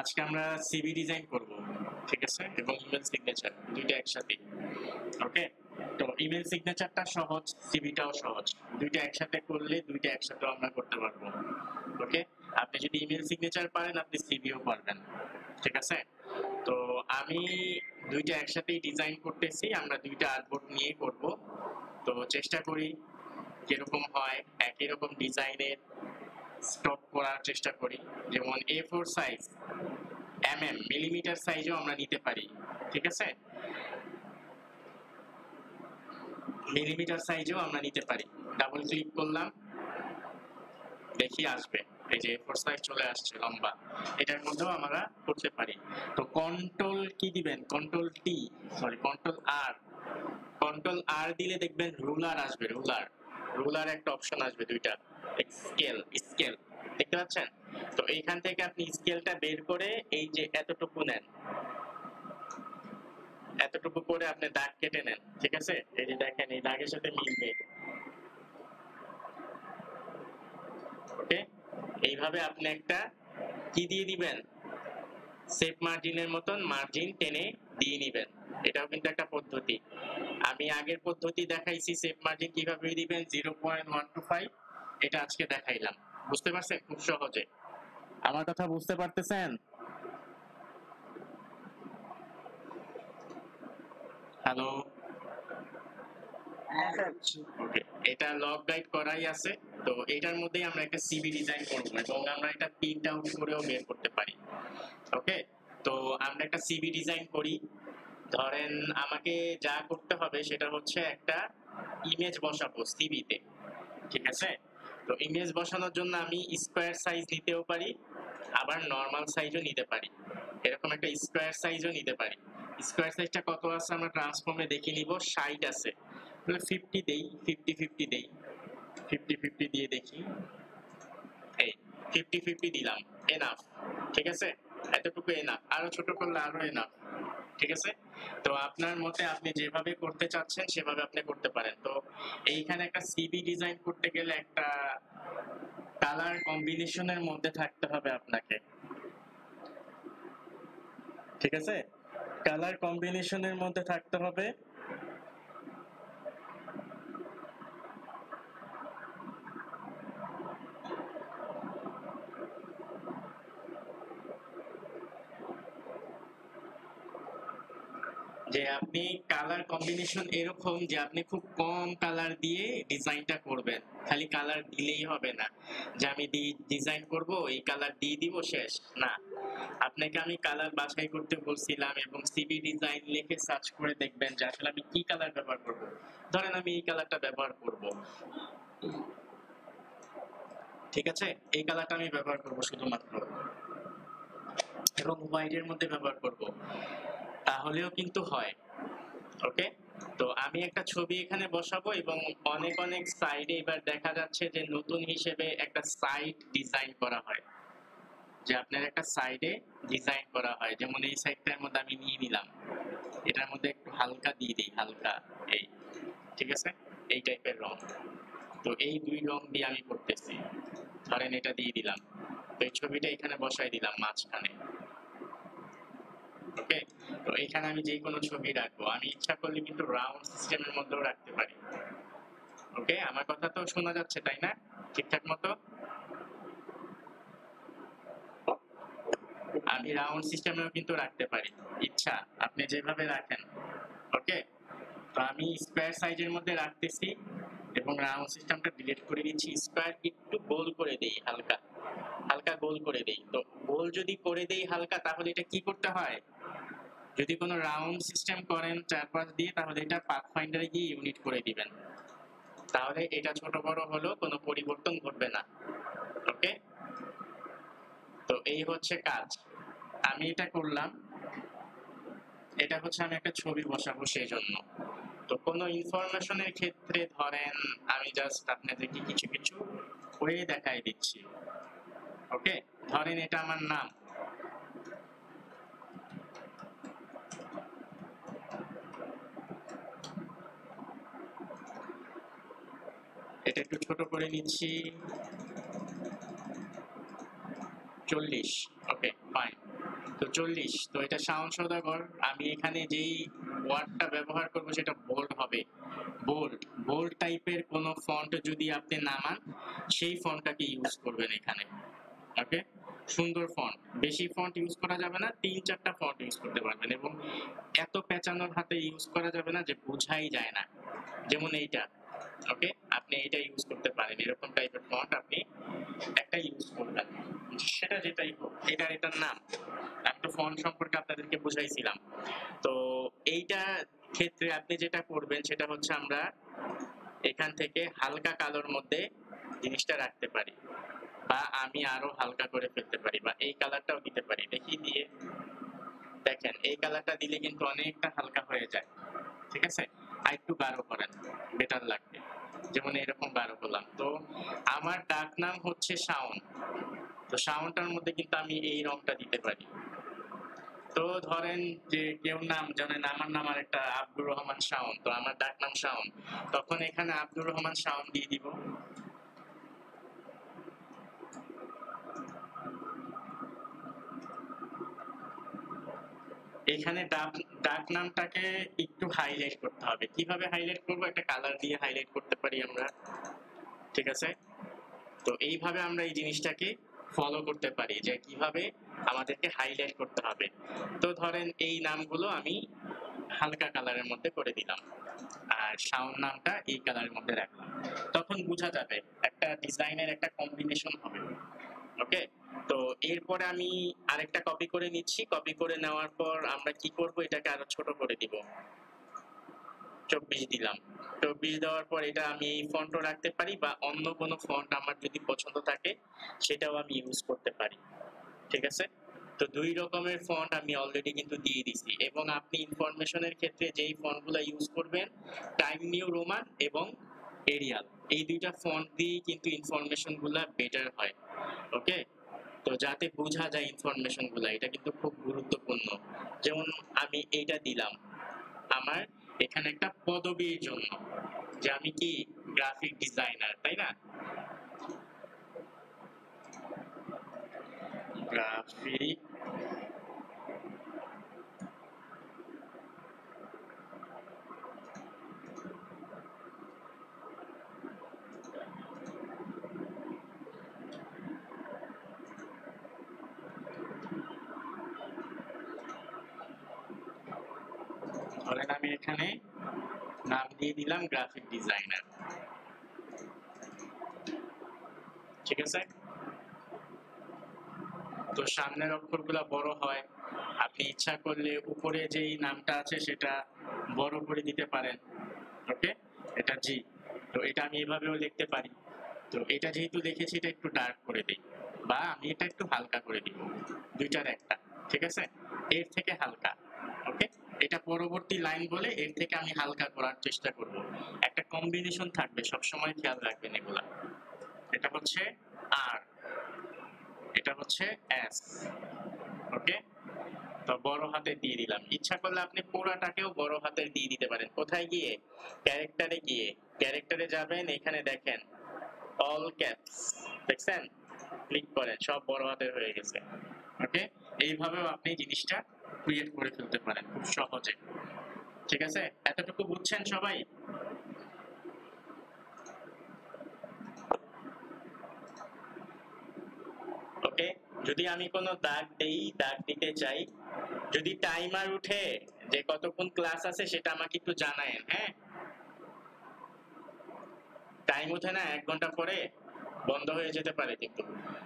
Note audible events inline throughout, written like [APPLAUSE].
আজকে আমরা CV design করব, ঠিক আছে? এবং ইমেল সিগনেচার দুইটা একসাথে। ওকে তো ইমেল সিগনেচারটা সহজ সিভিটাও সহজ। দুইটা একসাথে করলে দুইটা একসাথে আমরা করতে পারব। ওকে আপনি যদি ইমেল সিগনেচার পারেন, আপনি সিভিও পারবেন। ঠিক আছে? তো আমি দুইটা একসাথেই ডিজাইন করতেছি, আমরা দুইটা আর্টবোর্ড নিয়ে করব। তো চেষ্টা করি কীরকম হয়, একই রকম ডিজাইনের স্টক করার চেষ্টা করি। যেমন A four size M M millimetre সাইজও আমরা নিতে পারি, ঠিক আছে? মিলিমিটার সাইজও আমরা নিতে পারি। ডাবল ক্লিক করলাম, দেখি আসবে। এই যে ফোর সাইজ চলে আসছে, লম্বা। এটার মধ্যেও আমরা করতে পারি। তো কন্ট্রোল কি দিবেন? Control T sorry control R control R দিলে দেখবেন রুলার আসবে রুলার রুলার একটা অপশন আসবে দুইটা। স্কেল স্কেল দেখতে পাচ্ছেন? তো এইখান থেকে আপনি স্কেলটা বের করে এই যে এতটুকু নেন। এতটুকু করে আপনি দাগ কেটে নেন, ঠিক আছে? এই যে দেখেন, এই দাগের সাথে মিলবে ওকে? এইভাবে আপনি একটা কি দিয়ে দিবেন? সেফ মার্জিনের মতন মার্জিন টেনে দিয়ে নেবেন। এটাও কিন্তু একটা পদ্ধতি। আমি আগের পদ্ধতি দেখাইছি, সেফ মার্জিন কীভাবে দিবেন? Zero point one two five. এটা আজকে দেখাইলাম। বুঝতে পারছেন? খুব সহজে। আমার কথা বুঝতে পারতেছেন? হ্যালো এটা লগ গাইড করাই আছে তো এটার মধ্যেই আমরা একটা সিবি ডিজাইন করব এবং আমরা এটা প্রিন্ট আউট করেও বের করতে পারি। ওকে তো আমরা একটা সিবি ডিজাইন করি। ধরেন আমাকে যা করতে হবে সেটা হচ্ছে একটা ইমেজ বসাবো সিবিতে ঠিক আছে? তো ইমেজ বসানোর জন্য আমি স্কোয়ার সাইজ নিতেও পারি আবার নর্মাল সাইজও নিতে পারি। এরকম একটা স্কোয়ার সাইজও নিতে পারি। স্কোয়ার সাইজটা কত আছে আমরা ট্রান্সফর্মে দেখে নিব, ষাট আছে। তাহলে ফিফটি দেই ফিফটি ফিফটি দেই। ফিফটি ফিফটি দিয়ে দেখি। এই ফিফটি ফিফটি দিলাম। এনাফ ঠিক আছে? এতটুকু এনাফ আরও ছোট করলে আরও এনাফ ঠিক আছে? তো আপনার মতে আপনি যেভাবে করতে চাচ্ছেন, সেভাবে আপনি করতে পারেন। তো এইখানে একটা সিবি ডিজাইন করতে গেলে একটা কালার কম্বিনেশনের মধ্যে থাকতে হবে আপনাকে। ঠিক আছে? কালার কম্বিনেশনের মধ্যে থাকতে হবে যে আপনি কালার কম্বিনেশন এরকম যে আপনি খুব কম কালার দিয়ে ডিজাইনটা করবেন। খালি কালার দিলেই হবে না। যে আমি ডিজাইন করব, এই কালার দিয়ে দিব শেষ। না। আপনাকে আমি কালার বাছাই করতে বলছিলাম এবং সিবি ডিজাইন লিখে সার্চ করে দেখবেন যে আসলে আমি কি কালার ব্যবহার করব। ধরেন আমি এই কালারটা ব্যবহার করব। ঠিক আছে? এই কালারটা আমি ব্যবহার করব শুধুমাত্র। এবং হোয়াইটের মধ্যে ব্যবহার করব। তাহলেও কিন্তু হয়। ওকে? তো আমি একটা ছবি এখানে বসাবো এবং অনেক অনেক সাইডে এবার দেখা যাচ্ছে যে নতুন হিসেবে একটা সাইড ডিজাইন করা হয়। যে আপনার একটা সাইডে ডিজাইন করা হয়। যেমন এই সাইডটার মধ্যে আমি নিয়ে নিলাম। এটার মধ্যে একটু হালকা দিয়ে দিই, হালকা এই, ঠিক আছে? এই টাইপের রং। তো এই দুই রং দিয়ে আমি করতেছি। ধরেন এটা দিয়ে দিলাম। তো এই ছবিটা এখানে বসাই দিলাম মাঝখানে। ওকে? তো এখানে আমি যে কোনো ছবি রাখব। আমি ইচ্ছা করলে কিন্তু রাউন্ড সিস্টেমের মধ্যেও রাখতে পারি। ওকে? আমার কথা তো শোনা যাচ্ছে, তাই না? ঠিকঠাক মতো? আমি রাউন্ড সিস্টেমেও কিন্তু রাখতে পারি। ইচ্ছা, আপনি যেভাবে রাখেন। ওকে? তো আমি স্কোয়ার সাইজের মধ্যে রাখতেছি এবং রাউন্ড সিস্টেমটা ডিলিট করে দিচ্ছি। স্কোয়ার একটু গোল করে দেই, হালকা। হালকা গোল করে দেই। তো গোল যদি করে দেই হালকা, তাহলে এটা কি করতে হয়? যদি কোনো রাউন্ড সিস্টেম করেন চারপাশ দিয়ে, তাহলে এটা পাথফাইন্ডারে গিয়ে ইউনিট করে দিবেন। তাহলে এটা ছোট বড় হলেও কোনো পরিবর্তন ঘটবে না। ওকে? তো এই হচ্ছে কাজ। আমি এটা করলাম। এটা হচ্ছে আমি একটা ছবি বসাবো সেই জন্য তো কোনো ইনফরমেশনের ক্ষেত্রে ধরেন, আমি জাস্ট আপনাদেরকে কিছু কিছু ওয়ে দেখাই দিচ্ছি। ওকে? ধরেন এটা আমার নাম। এটা একটু ছোট করে নিচ্ছি। চল্লিশ। ওকে ফাইন তো চল্লিশ, তো এটা শাওন সৌদাগর আমি এখানে যেই ওয়ার্ডটা ব্যবহার করব সেটা বোল্ড হবে। বোল্ড বোল্ড টাইপের কোনো ফন্ট যদি আপনি নামান সেই ফন্টটাকে ইউজ করবেন এখানে। ওকে? সুন্দর ফন্ট বেশি ফন্ট ইউজ করা যাবে না, তিন চারটা ফন্ট ইউজ করতে পারবেন এবং এত পেঁচানোর হাতে ইউজ করা যাবে না যে বোঝাই যায় না। যেমন এইটা, ওকে? আপনি এটা ইউজ করতে পারেন। এরকম টাইপের ফন্ট আপনি একটা ইউজ করবেন। সেটা যেটাই হোক, এটা এটার নাম। আমি তো ফন্ট সম্পর্কে আপনাদেরকে বুঝাইছিলাম। তো এইটা ক্ষেত্রে আপনি যেটা করবেন, সেটা হচ্ছে আমরা এখান থেকে হালকা কালোর মধ্যে জিনিসটা রাখতে পারি। বা আমি আরও হালকা করে ফেলতে পারি, বা এই কালারটাও দিতে পারি। দেখি দিয়ে। দেখেন, এই কালারটা দিলে কিন্তু অনেকটা হালকা হয়ে যায়। ঠিক আছে? আর একটু গাঢ় করেন বেটার লাগবে। যেমন এরকম গাঢ় করলাম। তো আমার ডাক নাম হচ্ছে শাওন। তো শাওনটার মধ্যে কিন্তু আমি এই রংটা দিতে পারি। তো ধরেন যে কেউ নাম জানেন আমার নাম আর একটা আব্দুর রহমান শাওন, তো আমার ডাক নাম শাওন। তখন এখানে আব্দুর রহমান শাওন দিয়ে দিব। এখানে ডাক ডাক নামটাকে একটু হাইলাইট করতে হবে। কীভাবে হাইলাইট করব? একটা কালার দিয়ে হাইলাইট করতে পারি আমরা। ঠিক আছে? তো এইভাবে আমরা এই জিনিসটাকে ফলো করতে পারি যে কীভাবে আমাদেরকে হাইলাইট করতে হবে। তো ধরেন এই নামগুলো আমি হালকা কালারের মধ্যে করে দিলাম। আর সাউন্ড নামটা এই কালারের মধ্যে রাখলাম। তখন বোঝা যাবে একটা ডিজাইনের একটা কম্বিনেশন হবে। ওকে তো এরপরে আমি আরেকটা কপি করে নিচ্ছি। কপি করে নেওয়ার পর আমরা কি করব? এটাকে আরও ছোট করে দিব। চব্বিশ দিলাম। চব্বিশ দেওয়ার পর এটা আমি এই ফন্টও রাখতে পারি বা অন্য কোনো ফন্ট আমার যদি পছন্দ থাকে, সেটাও আমি ইউজ করতে পারি। ঠিক আছে? তো দুই রকমের ফন্ট আমি অলরেডি কিন্তু দিয়ে দিছি এবং আপনি ইনফরমেশনের ক্ষেত্রে যেই ফন্টগুলো ইউজ করবেন টাইম নিউ রোমান এবং এরিয়াল এই দুইটা ফন্ট দিয়ে কিন্তু ইনফরমেশনগুলা বেটার হয়। ওকে তো যাতে বোঝা যায় ইনফরমেশনগুলা, এটা কিন্তু খুব গুরুত্বপূর্ণ। যেমন আমি এইটা দিলাম। আমার এখানে একটা পদবীর জন্য, যে আমি কি গ্রাফিক ডিজাইনার তাই না? গ্রাফিক ধরেন আমি এখানে নাম দিয়ে দিলাম গ্রাফিক ডিজাইনার ঠিক আছে? তো সামনের অক্ষরগুলো বড় হয়। আপনি ইচ্ছা করলে উপরে যেই নামটা আছে সেটা বড় করে দিতে পারেন। ওকে? এটা জি তো এটা আমি এভাবেও লিখতে পারি। তো এটা যেহেতু লিখেছি এটা একটু ডার্ক করে দিই। বা আমি এটা একটু হালকা করে দিব। দুইটার একটা। ঠিক আছে? এর থেকে হালকা। এটা পরবর্তী লাইন বলে এর থেকে আমি হালকা করার চেষ্টা করব। একটা কম্বিনেশন থাকবে সব সময় খেয়াল রাখবেন এগুলা। এটা হচ্ছে আর এটা হচ্ছে এস ওকে তো বড় হাতে দিয়ে দিলাম। ইচ্ছা করলে আপনি পুরাটাকেও বড় হাতের দিয়ে দিতে পারেন। কোথায় গিয়ে? ক্যারেক্টারে গিয়ে। ক্যারেক্টারে যাবেন, এখানে দেখেন অল ক্যাপস দেখছেন? ক্লিক করেন, সব বড় হাতের হয়ে গেছে ওকে এইভাবেও আপনি জিনিসটা ক্রিয়েট করে ফেলতে পারেন খুব সহজে। ঠিক আছে? এতটুকু বুঝছেন সবাই? ওকে, যদি আমি কোনো দাগ দেই, দাগ দিতে চাই, যদি টাইমার উঠে যে কতক্ষণ ক্লাস আছে সেটা আমাকে একটু জানায়েন হ্যাঁ? টাইম উঠে না, এক ঘণ্টা পরে বন্ধ হয়ে যেতে পারে কিন্তু।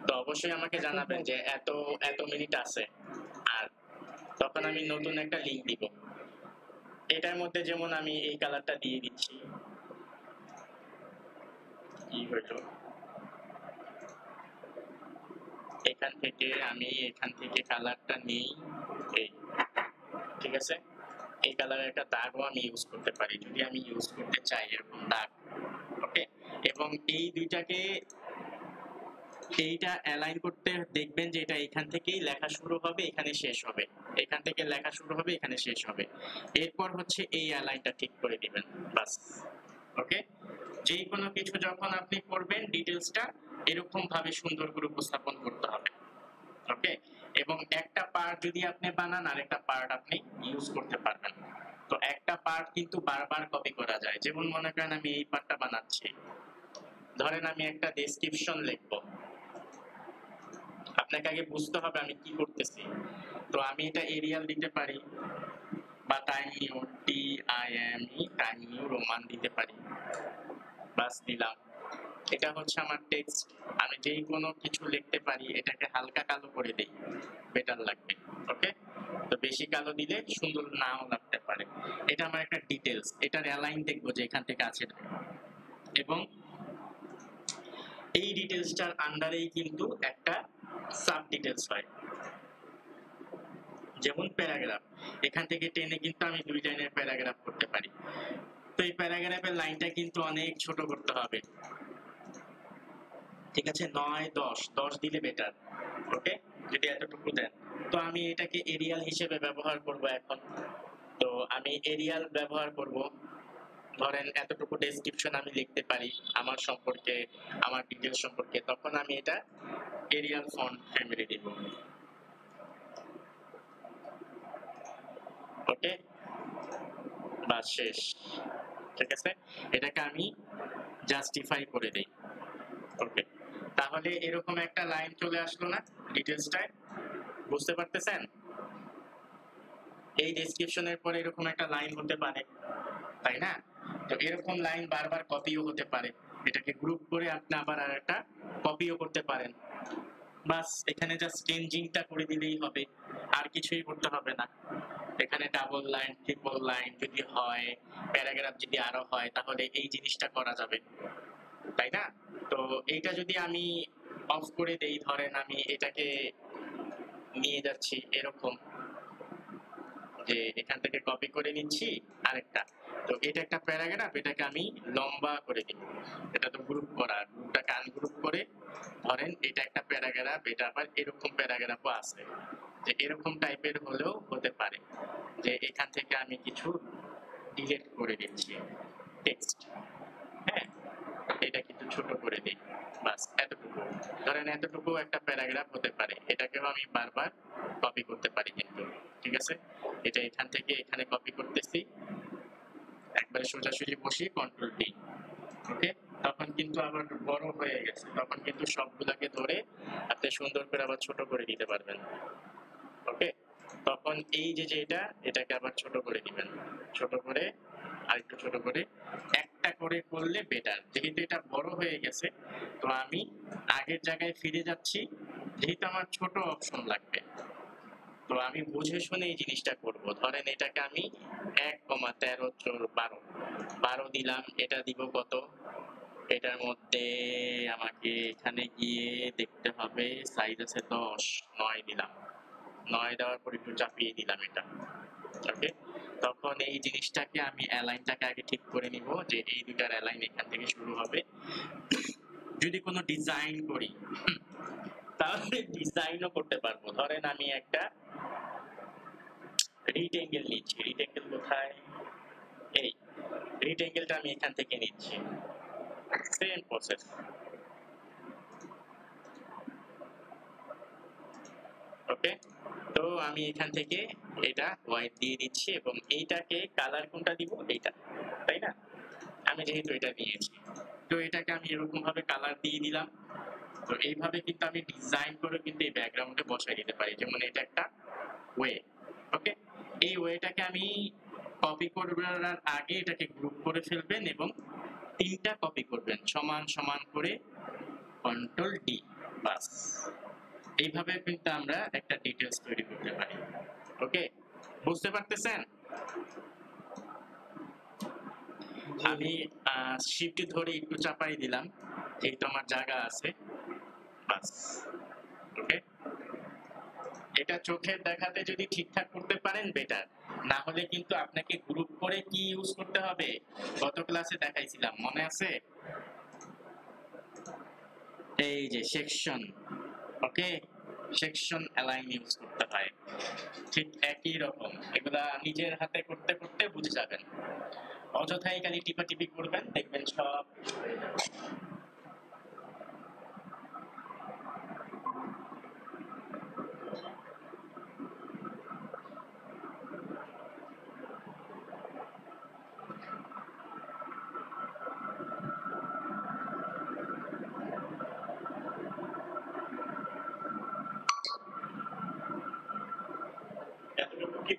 তো অবশ্যই আমাকে জানাবেন যে এত এত মিনিট আছে। তখন আমি নতুন একটা লিঙ্ক দিব। এটার মধ্যে যেমন আমি এই কালারটা দিয়ে দিচ্ছি। এখান থেকে আমি এখান থেকে কালারটা নিই। এই, ঠিক আছে? এই কালারের একটা দাগও আমি ইউজ করতে পারি। যদি আমি ইউজ করতে চাই এরকম দাগ ওকে এবং এই দুইটাকে এইটা অ্যালাইন করতে দেখবেন যে এটা এখান থেকেই লেখা শুরু হবে, এখানে শেষ হবে। এখান থেকে লেখা শুরু হবে, এখানে শেষ হবে। এরপর হচ্ছে এই অ্যালাইনটা ঠিক করে দিবেন, বাস। ওকে? যে কোনো কিছু যখন আপনি করবেন ডিটেলসটা এরকম ভাবে সুন্দর করে উপস্থাপন করতে হবে। ওকে? এবং একটা পার্ট যদি আপনি বানান, আরেকটা পার্ট আপনি ইউজ করতে পারবেন। তো একটা পার্ট কিন্তু বারবার কপি করা যায়। যেমন মনে করেন আমি এই পার্টটা বানাচ্ছি। ধরেন আমি একটা ডেসক্রিপশন লিখব। আপনাকে আগে বুঝতে হবে আমি কি করতেছি। তো আমি এটা এরিয়াল দিতে পারি। বা time new T I M E time new roman দিতে পারি। বাস দিলাম। এটা হচ্ছে আমার টেক্সট আমি যেই কোনো কিছু লিখতে পারি, এটাকে হালকা কালো করে দেই। বেটার লাগবে। ওকে তো বেশি কালো দিলে সুন্দর নাও লাগতে পারে। এটা আমার একটা ডিটেলস এটার অ্যালাইন দেখব যে এখান থেকে আছে এবং এই ডিটেলসটার আন্ডারেই কিন্তু একটা সাব ডিটেলস হয়। যেমন প্যারাগ্রাফ, এখান থেকে টেনে কিন্তু আমি দুই লাইনের প্যারাগ্রাফ করতে পারি। তো এই প্যারাগ্রাফের লাইনটা কিন্তু অনেক ছোট করতে হবে। ঠিক আছে? নয়, দশ। দশ দিলে বেটার ওকে যদি এতটুকু দেন। তো আমি এটাকে এরিয়াল হিসেবে ব্যবহার করব এখন। তো আমি এরিয়াল ব্যবহার করব। ধরেন, এতটুকু ডেসক্রিপশন আমি লিখতে পারি আমার সম্পর্কে, আমার ডিটেলস সম্পর্কে। তখন আমি এটা এরিয়াল ফন্ট ফ্যামিলি দিব ওকে বাস শেষ। ঠিক আছে? এটাকে আমি জাস্টিফাই করে দেই। ওকে তাহলে এরকম একটা লাইন চলে আসলো না ডিটেলসটায় বুঝতে পারতেছেন? এই ডেসক্রিপশনের পরে এরকম একটা লাইন হতে পারে, তাই না? তো এরকম লাইন বারবার কপিও হতে পারে। এটাকে গ্রুপ করে আপনি আবার আর একটা কপিও করতে পারেন। বাস, এখানে জাস্ট চেঞ্জিংটা করে দিলেই হবে। আর কিছুই করতে হবে না। এখানে ডাবল লাইন ট্রিপল লাইন যদি হয় প্যারাগ্রাফ যদি আরও হয়, তাহলে এই জিনিসটা করা যাবে। তাই না? তো এইটা যদি আমি অফ করে দেই, ধরেন আমি এটাকে নিয়ে যাচ্ছি এরকম, যে এখান থেকে কপি করে নিচ্ছি আরেকটা। তো এটা একটা প্যারাগ্রাফ এটাকে আমি লম্বা করে দিই। এটা তো গ্রুপ করা গ্রুপটাকে আনগ্রুপ করে ধরেন এটা একটা প্যারাগ্রাফ এটা আবার এরকম প্যারাগ্রাফও আছে। যে এরকম টাইপের হলেও হতে পারে। যে এখান থেকে আমি কিছু ডিলিট করে দিচ্ছি। টেক্সট হ্যাঁ? এটা কিন্তু ছোট করে দিই। বাস, এতটুকু। ধরেন এতটুকু একটা প্যারাগ্রাফ হতে পারে। এটাকেও আমি বারবার কপি করতে পারি কিন্তু। ঠিক আছে? এটা এখান থেকে এখানে কপি করতেছি। একবারে সোজাসুজি বসিয়ে কন্ট্রোল ডি ওকে? তখন কিন্তু আবার বড় হয়ে গেছে। তখন কিন্তু সবগুলাকে ধরে আপনি সুন্দর করে আবার ছোট করে দিতে পারবেন। ওকে তখন এই যে যে এটা, এটাকে আবার ছোট করে দিবেন ছোট করে আর একটু ছোট করে। একটা করে করলে বেটার যেহেতু এটা বড় হয়ে গেছে, তো আমি আগের জায়গায় ফিরে যাচ্ছি। যেহেতু আমার ছোট অপশন লাগবে। তো আমি বুঝে শুনে এই জিনিসটা করব। ধরেন এটাকে আমি এক কমা তেরো বারো। বারো দিলাম, এটা দিব কত? এটার মধ্যে আমাকে এখানে গিয়ে দেখতে হবে সাইজ আছে দশ, নয় দিলাম। নয় দেওয়ার পর একটু চাপিয়ে দিলাম এটা। ওকে তখন এই জিনিসটাকে আমি অ্যালাইনটাকে আগে ঠিক করে নিব যে এই দুটার অ্যালাইন এখান থেকে শুরু হবে। যদি কোনো ডিজাইন করি, তাহলে ডিজাইনও করতে পারব। ধরেন আমি একটা রিটেঙ্গেল নিচ্ছি। রিটেঙ্গেল কোথায়? এই রিটেঙ্গেলটা আমি এখান থেকে নিচ্ছি। সেম প্রসেস ওকে তো আমি এখান থেকে এটা হোয়াইট দিয়ে দিচ্ছি এবং এইটাকে কালার কোনটা দিব? এইটা, তাই না? আমি যেহেতু এটা নিয়েছি, তো এটাকে আমি এরকম ভাবে কালার দিয়ে দিলাম। তো এইভাবে কিন্তু আমি ডিজাইন করে কিন্তু এই ব্যাকগ্রাউন্ডে বসাই দিতে পারি, যেমন এটা একটা ওয়ে ওকে এই ওয়েটাকে আমি কপি করবার আগে এটাকে গ্রুপ করে ফেলবেন এবং তিনটা কপি করবেন, সমান সমান করে কন্ট্রোল ডি বাস। এইভাবে কিন্তু আমরা একটা ডিটেলস তৈরি করতে পারি। ওকে বুঝতে পারতেছেন? আমি শিফট ধরে একটু চাপাই দিলাম। যেহেতু আমার জায়গা আছে। বাস। ওকে এটা চোখের দেখাতে যদি ঠিকঠাক করতে পারেন বেটার না হলে কিন্তু আপনাকে গ্রুপ করে কি ইউজ করতে হবে? গত ক্লাসে দেখাইছিলাম। মনে আছে? এই যে section okay section align use করতে হয়। ঠিক একই রকম, এগুলা নিজের হাতে করতে করতে বুঝে যাবেন। অযথাই খালি টিপাটিপি করবেন, দেখবেন সব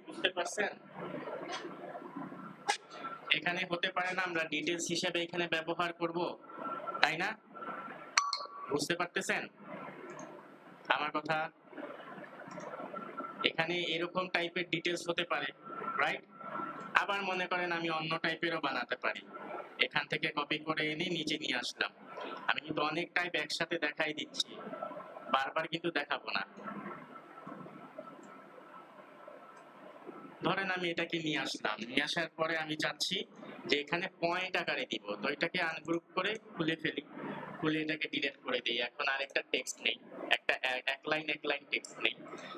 বুঝতে এখানে হতে পারে না, আমরা ডিটেলস হিসেবে এখানে ব্যবহার করব, তাই না? বুঝতে পারতেছেন? আমার কথা, এখানে এরকম টাইপের ডিটেলস হতে পারে রাইট আবার মনে করেন আমি অন্য টাইপেরও বানাতে পারি। এখান থেকে কপি করে এনে নিচে নিয়ে আসলাম। আমি কিন্তু অনেক টাইপ একসাথে দেখাই দিচ্ছি। বারবার কিন্তু দেখাবো না। ধরেন আমি এটাকে নিয়ে আসলাম। নিয়ে আসার পরে আমি চাচ্ছি যে এখানে পয়েন্ট আকারে দিব। তো এটাকে আনগ্রুপ করে খুলে ফেলি। খুলে এটাকে ডিলিট করে দিই। এখন আরেকটা টেক্সট নেই। একটা, এক লাইন এক লাইন টেক্সট নেই।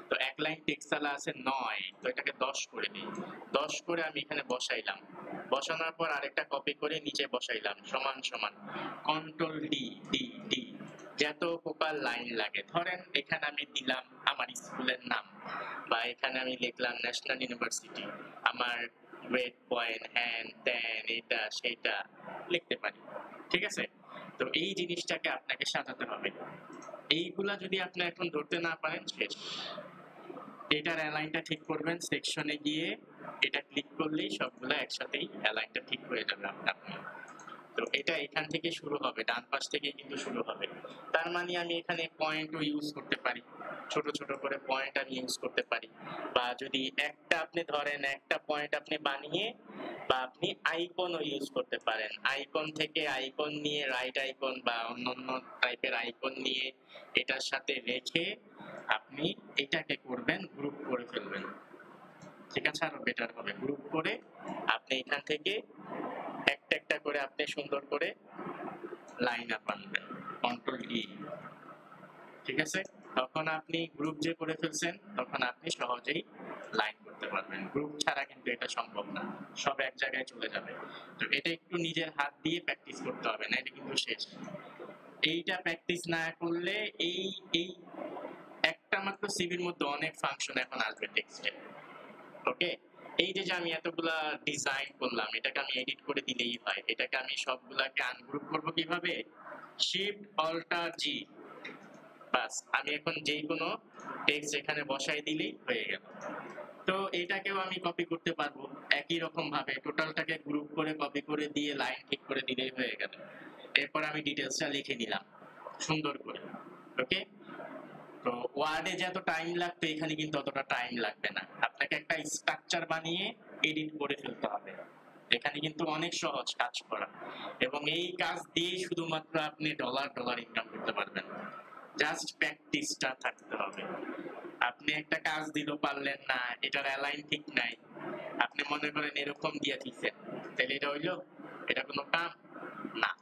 তো এক লাইন টেক্সট আলা আছে নয়। তো এটাকে দশ করে দিই। দশ করে আমি এখানে বসাইলাম। বসানোর পর আরেকটা কপি করে নিচে বসাইলাম। সমান সমান। কন্ট্রোল ডি ডি ডি যত প্রকার লাইন লাগে। ধরেন, এখানে আমি দিলাম আমার স্কুলের নাম বা এখানে আমি লিখলাম ন্যাশনাল ইউনিভার্সিটি আমার গ্রেড পয়েন্ট হ্যান ত্যান এটা সেটা লিখতে পারি। ঠিক আছে? তো এই জিনিসটাকে আপনাকে সাজাতে হবে। এইগুলা যদি আপনি এখন ধরতে না পারেন, শেষ। এটার অ্যালাইনটা ঠিক করবেন সেকশনে গিয়ে এটা ক্লিক করলেই সবগুলো একসাথেই অ্যালাইনটা ঠিক হয়ে যাবে আপনার। তো এটা এখান থেকে শুরু হবে, ডান পাশ থেকে কিন্তু শুরু হবে। তার মানে আমি এখানে পয়েন্টও ইউজ করতে পারি। ছোট ছোট করে পয়েন্ট আমি ইউজ করতে পারি। বা যদি একটা আপনি ধরেন, একটা পয়েন্ট আপনি বানিয়ে বা আপনি আইকনও ইউজ করতে পারেন। আইকন থেকে আইকন নিয়ে রাইট আইকন বা অন্যান্য টাইপের আইকন নিয়ে এটার সাথে রেখে আপনি এটাকে করবেন গ্রুপ করে ফেলবেন। ঠিক আছে? আরও বেটার হবে। গ্রুপ করে আপনি এখান থেকে করে আপনি সুন্দর করে লাইন আপ আনবেন। কন্ট্রোল ই ঠিক আছে? তখন আপনি গ্রুপ যে করে ফেলছেন, তখন আপনি সহজেই লাইন করতে পারবেন। গ্রুপ ছাড়া কিন্তু এটা সম্ভব না। সব এক জায়গায় চলে যাবে। তো এটা একটু নিজের হাত দিয়ে প্র্যাকটিস করতে হবে, না এটা কিন্তু শেষ। এইটা প্র্যাকটিস না করলে এই এই একটা মাত্র সিভির মধ্যে অনেক ফাংশন এখন আসবে টেক্সটে ওকে এই যে যে আমি এতগুলা ডিজাইন করলাম, এটাকে আমি এডিট করে দিলেই হয়, এটাকে আমি সবগুলাকে আনগ্রুপ করব কীভাবে? শিফট অল্টার জি বাস আমি এখন যেই কোনো টেক্সট এখানে বসাই দিলেই হয়ে গেল। তো এটাকেও আমি কপি করতে পারব, একই রকম ভাবে টোটালটাকে গ্রুপ করে কপি করে দিয়ে লাইন ঠিক করে দিলেই হয়ে গেল। এরপর আমি ডিটেলসটা লিখে নিলাম, সুন্দর করে ওকে তো ওয়ার্ডে যত টাইম লাগতো, এখানে কিন্তু অতটা টাইম লাগবে না। আপনাকে একটা স্ট্রাকচার বানিয়ে এডিট করে ফেলতে হবে। এখানে কিন্তু অনেক সহজ কাজ করা। এবং এই কাজ দিয়ে শুধুমাত্র আপনি ডলার ডলার ইনকাম করতে পারবেন জাস্ট প্র্যাকটিসটা থাকতে হবে। আপনি একটা কাজ দিল, পারলেন না, এটার অ্যালাইন ঠিক নাই। আপনি মনে করেন এরকম দিয়ে দিচ্ছেন তাহলে এটা হইল, এটা কোনো কাম না।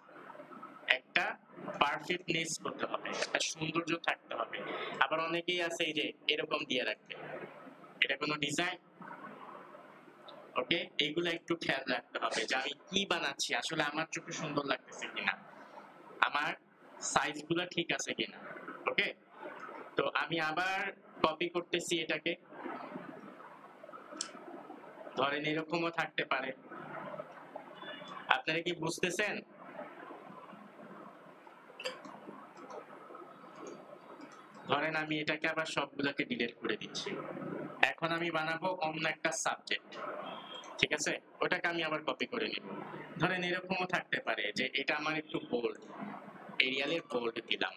একটা পারফেক্টনেস করতে হবে একটা সৌন্দর্য থাকতে হবে। আবার অনেকেই আছে এই যে এরকম দিয়ে এটা কোনো ডিজাইন ওকে একটু খেয়াল রাখতে হবে যে আমি কি বানাচ্ছি, আসলে আমার চোখে সুন্দর লাগতেছে কিনা? আমার সাইজগুলো ঠিক আছে কিনা? ওকে তো আমি আবার কপি করতেছি এটাকে। ধরেন এরকমও থাকতে পারে। আপনারা কি বুঝতেছেন? ধরেন আমি এটাকে আবার সবগুলোকে ডিলিট করে দিচ্ছি। এখন আমি বানাবো অন্য একটা সাবজেক্ট ঠিক আছে? ওটাকে আমি আবার কপি করে নিব। ধরেন এরকমও থাকতে পারে যে এটা আমার একটু বোল্ড এরিয়ালের বোল্ড দিলাম।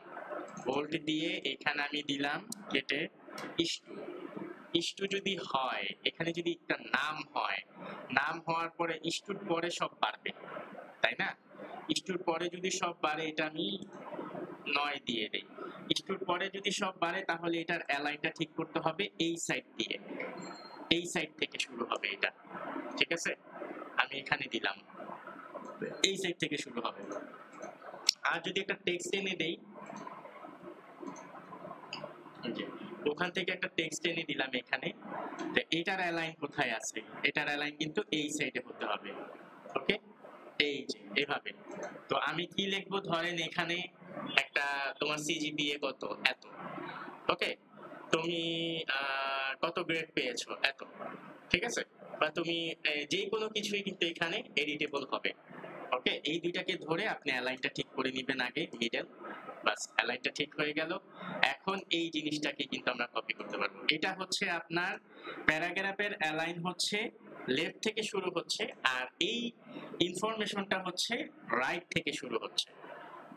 বোল্ড দিয়ে এখানে আমি দিলাম কেটে ইস্টু ইস্টু যদি হয়, এখানে যদি একটা নাম হয়, নাম হওয়ার পরে ইস্টুর পরে সব বাড়বে, তাই না? ইস্টুর পরে যদি সব বাড়ে, এটা আমি নয় দিয়ে দেই। ইস্টুর পরে যদি সব বাড়ে, তাহলে এটার অ্যালাইনটা ঠিক করতে হবে এই সাইড দিয়ে। এই সাইড থেকে শুরু হবে এটা। ঠিক আছে? আমি এখানে দিলাম। এই সাইড থেকে শুরু হবে। আর যদি একটা টেক্সট এনে দেই ওখান থেকে একটা টেক্সট এনে দিলাম এখানে তো এটার অ্যালাইন কোথায় আছে? এটার অ্যালাইন কিন্তু এই সাইডে হতে হবে। ওকে এই যে, এভাবে। তো আমি কি লিখব? ধরেন এখানে তোমার সিজিপিএ কত? এত। ওকে তুমি কত গ্রেড পেয়েছ? এত। ঠিক আছে? বা তুমি যে কোনো কিছুই কিন্তু এখানে এডিটেবল হবে। ওকে এই দুইটাকে ধরে আপনি অ্যালাইনটা ঠিক করে নেবেন আগে মিডল বাস অ্যালাইনটা ঠিক হয়ে গেল। এখন এই জিনিসটাকে কিন্তু আমরা কপি করতে পারব। এটা হচ্ছে আপনার প্যারাগ্রাফের অ্যালাইন হচ্ছে লেফট থেকে শুরু হচ্ছে, আর এই ইনফরমেশনটা হচ্ছে রাইট থেকে শুরু হচ্ছে।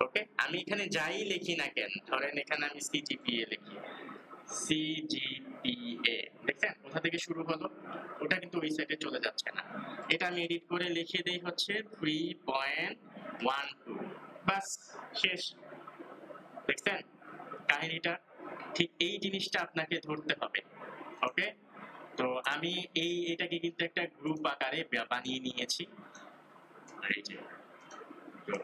ওকে আমি এখানে যাই লিখি না কেন? ধরেন এখানে আমি সিজিপিএ লিখি। সিজিপিএ দেখছেন? কোথা থেকে শুরু হলো? ওটা কিন্তু ওই সাইডে চলে যাচ্ছে না। এটা আমি এডিট করে লিখে দেই হচ্ছে থ্রি পয়েন্ট ওয়ান টু বাস শেষ। দেখছেন? কাহিনীটা ঠিক এই জিনিসটা আপনাকে ধরতে হবে ওকে তো আমি এই এটাকে কিন্তু একটা গ্রুপ আকারে বানিয়ে নিয়েছি। এই যে।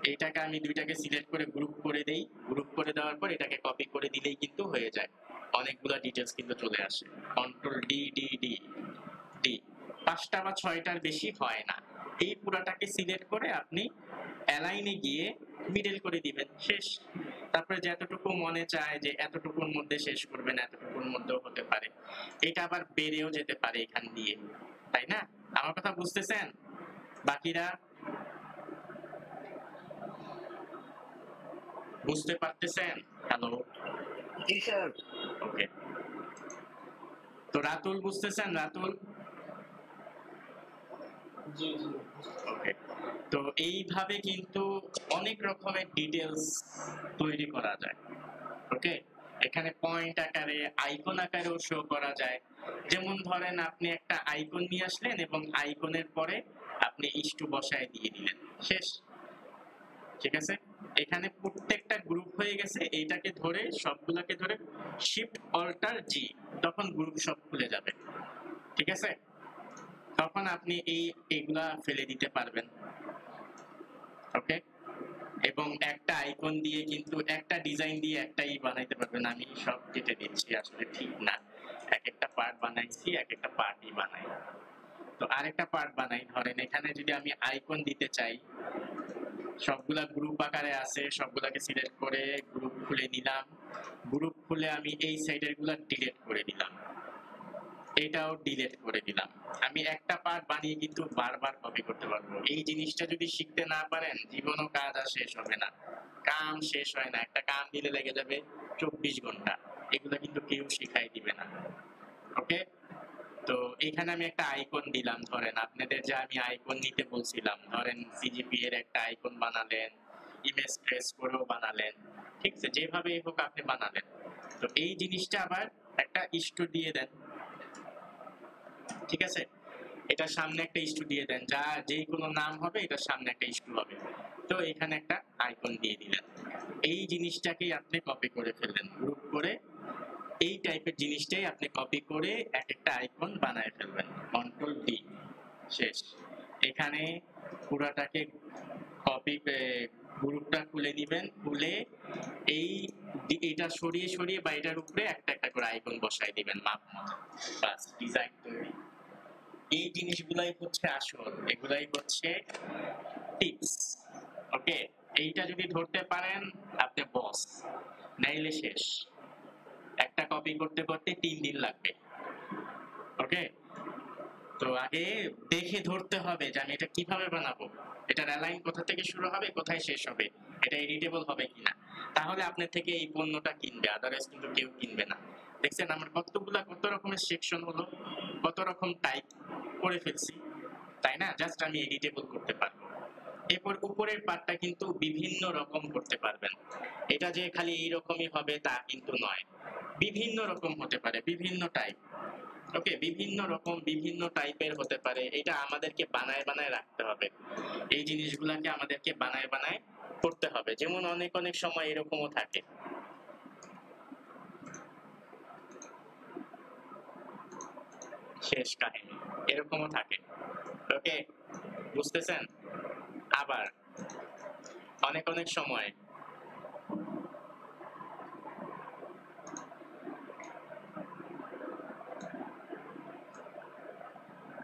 এটাকে আমি দুইটাকে সিলেক্ট করে গ্রুপ করে দেই। গ্রুপ করে দেওয়ার পর এটাকে কপি করে দিলেই কিন্তু হয়ে যায়। অনেকগুলো ডিটেলস কিন্তু চলে আসে। Control D D D D পাঁচটা বা ছয়টার বেশি হয় না। এই পুরাটাকে সিলেক্ট করে আপনি অ্যালাইনে গিয়ে মিডল করে দিবেন। শেষ। তারপরে যে এতটুকু মনে চায় যে এতটুকুর মধ্যে শেষ করবেন, এতটুকুর মধ্যেও হতে পারে। এটা আবার বেড়েও যেতে পারে এখান দিয়ে। তাই না? আমার কথা বুঝতেছেন? বাকিরা বুঝতে পারতেছেন? হ্যালো? জি স্যার। ওকে। তো রাতুল বুঝতেছেন রাতুল? তো এইভাবে কিন্তু অনেক রকমের ডিটেলস তৈরি করা যায়। ওকে? এখানে পয়েন্ট আকারে আইকন আকারেও শো করা যায়। যেমন ধরেন আপনি একটা আইকন নিয়ে আসলেন এবং আইকনের পরে আপনি ইস্টু বসায় দিয়ে দিলেন। শেষ। ঠিক আছে? এখানে প্রত্যেকটা গ্রুপ হয়ে গেছে, এইটাকে ধরে, সবগুলাকে ধরে শিফট অল্টার জি তখন গ্রুপ সব খুলে যাবে। ঠিক আছে? তখন আপনি এই, এগুলা ফেলে দিতে পারবেন। ওকে? এবং একটা আইকন দিয়ে কিন্তু, একটা ডিজাইন দিয়ে একটাই বানাইতে পারবেন। আমি সব কেটে দিচ্ছি আসলে ঠিক না। এক একটা পার্ট বানাইছি, এক একটা পার্টই বানাই। তো আরেকটা পার্ট বানাই। ধরেন এখানে যদি আমি আইকন দিতে চাই সবগুলা গ্রুপ আকারে আছে, সবগুলাকে সিলেক্ট করে গ্রুপ খুলে নিলাম। গ্রুপ খুলে আমি এই সাইডেরগুলা ডিলেট করে দিলাম। এটাও ডিলেট করে দিলাম। আমি একটা পার্ট বানিয়ে কিন্তু বারবার কপি করতে পারব। এই জিনিসটা যদি শিখতে না পারেন, জীবনও কাজ আর শেষ হবে না। কাম শেষ হয় না। একটা কাম দিলে লেগে যাবে চব্বিশ ঘণ্টা। এগুলো কিন্তু কেউ শিখাই দিবে না। ওকে তো এখানে আমি একটা আইকন দিলাম, ধরেন আপনাদের যে আমি আইকন নিতে বলছিলাম, ধরেন সিজিপি এর একটা আইকন বানালেন ইমেজ প্রেস করেও বানালেন, ঠিক আছে? যেভাবে হোক আপনি বানালেন। তো এই জিনিসটা আবার একটা ইস্টু দিয়ে দেন, ঠিক আছে? এটার সামনে একটা ইস্টু দিয়ে দেন, যা যেই কোনো নাম হবে এটার সামনে একটা ইস্টু হবে। তো এখানে একটা আইকন দিয়ে দিলেন। এই জিনিসটাকেই আপনি কপি করে ফেললেন গ্রুপ করে এই টাইপের জিনিসটাই আপনি কপি করে এক একটা আইকন বানায় ফেলবেন। কন্ট্রোল ডি শেষ। এখানে পুরাটাকে কপি গ্রুপটা খুলে দিবেন খুলে এই এটা সরিয়ে সরিয়ে বা এটার উপরে একটা একটা করে আইকন বসাই দিবেন মাপ মতো। বাস ডিজাইন তৈরি। এই জিনিসগুলাই হচ্ছে আসল। এগুলাই হচ্ছে টিপস ওকে এইটা যদি ধরতে পারেন, আপনি বস নাইলে শেষ। একটা কপি করতে করতে তিন দিন লাগবে। ওকে তো আগে দেখে ধরতে হবে যে আমি এটা কীভাবে বানাবো। এটার অ্যালাইন কোথা থেকে শুরু হবে, কোথায় শেষ হবে, এটা এডিটেবল হবে কিনা? তাহলে আপনার থেকে এই পণ্যটা কিনবে আদারওয়াইজ কিন্তু কেউ কিনবে না। দেখছেন, আমার কতগুলা, কত রকমের সেকশন হলো, কত রকম টাইপ করে ফেলছি, তাই না? জাস্ট আমি এডিটেবল করতে পারব। এরপর উপরের পার্টটা কিন্তু বিভিন্ন রকম করতে পারবেন। এটা যে খালি এই রকমই হবে তা কিন্তু নয়। বিভিন্ন রকম হতে পারে, বিভিন্ন টাইপ ওকে বিভিন্ন রকম, বিভিন্ন টাইপের হতে পারে। এটা আমাদেরকে বানায় বানায় রাখতে হবে। এই জিনিসগুলাকে আমাদেরকে বানায় বানায় করতে হবে। যেমন অনেক অনেক সময় এরকমও থাকে। শেষ কাহিনী। এরকমও থাকে। ওকে বুঝতেছেন? আবার অনেক অনেক সময়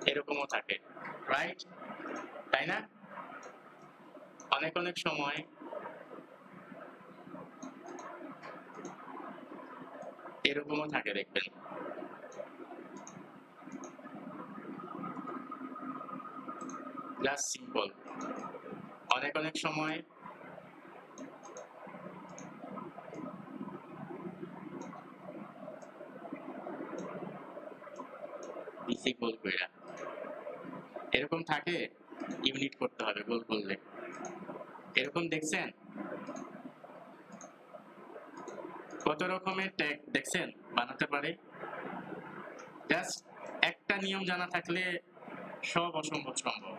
এরকমও থাকে রাইট তাই না? অনেক অনেক সময় এরকমও থাকে, দেখবেন। সিম্পল অনেক অনেক সময় গোল কইরা এরকম থাকে, ইউনিট করতে হবে গোল করলে। এরকম দেখছেন? কত রকমের ট্যাগ দেখছেন? বানাতে পারে। জাস্ট একটা নিয়ম জানা থাকলে সব অসম্ভব সম্ভব।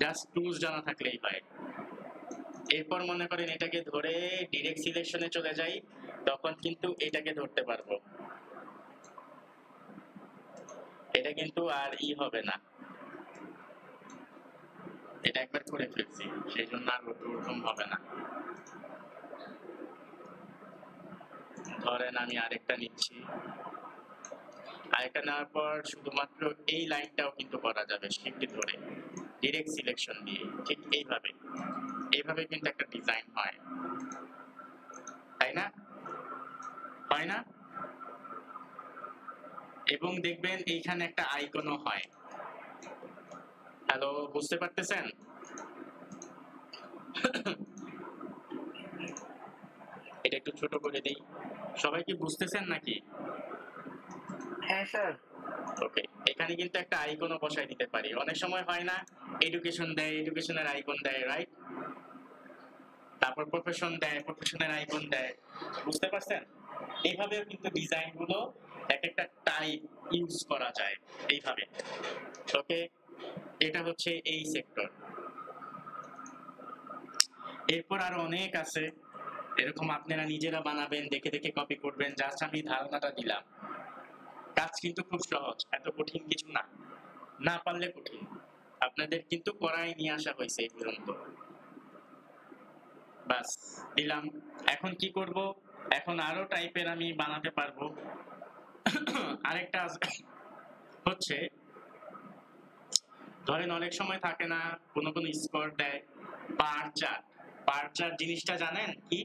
জাস্ট টুলস জানা থাকলেই হয়। এরপর মনে করেন এটাকে ধরে ডিরেক্ট সিলেকশনে চলে যাই, তখন কিন্তু এটাকে ধরতে পারব। এটা কিন্তু আর ই হবে না এটা একবার করে ফেলছি সেই জন্য আর ওরকম হবে না। ধরেন আমি আরেকটা নিচ্ছি। আরেকটা নেওয়ার পর শুধুমাত্র এই লাইনটাও কিন্তু করা যাবে শিফট ধরে ডিরেক্ট সিলেকশন দিয়ে, ঠিক এইভাবে। এইভাবে কিন্তু একটা ডিজাইন হয়। তাই না? হয় না? এবং দেখবেন এইখানে একটা আইকনও হয়। হ্যালো বুঝতে পারতেছেন? এটা একটু ছোট করে দেই। সবাই কি বুঝতেছেন নাকি? হ্যাঁ স্যার। ওকে এখানে কিন্তু একটা আইকনও বসাই দিতে পারি। অনেক সময় হয় না এডুকেশন দেয় এডুকেশনের আইকন দেয় রাইট তারপর প্রফেশন দেয় প্রফেশনের আইকন দেয়। বুঝতে পারছেন? এইভাবেও কিন্তু ডিজাইনগুলো এক একটা টাইপ ইউজ করা যায় এইভাবে। ওকে এটা হচ্ছে এই সেক্টর এরপর আরও অনেক আছে। এরকম আপনারা নিজেরা বানাবেন, দেখে দেখে কপি করবেন জাস্ট আমি ধারণাটা দিলাম। কাজ কিন্তু খুব সহজ, এত কঠিন কিছু না। না পারলে কঠিন। আপনাদের কিন্তু করাই নিয়ে আসা হয়েছে এই পর্যন্ত। বাস, দিলাম। এখন কি করব? এখন আরও টাইপের আমি বানাতে পারব। আরেকটা হচ্ছে, ধরেন অনেক সময় থাকে না, কোনো কোনো স্কোর দেয় বার চার্ট বার চার্ট জিনিসটা জানেন কি?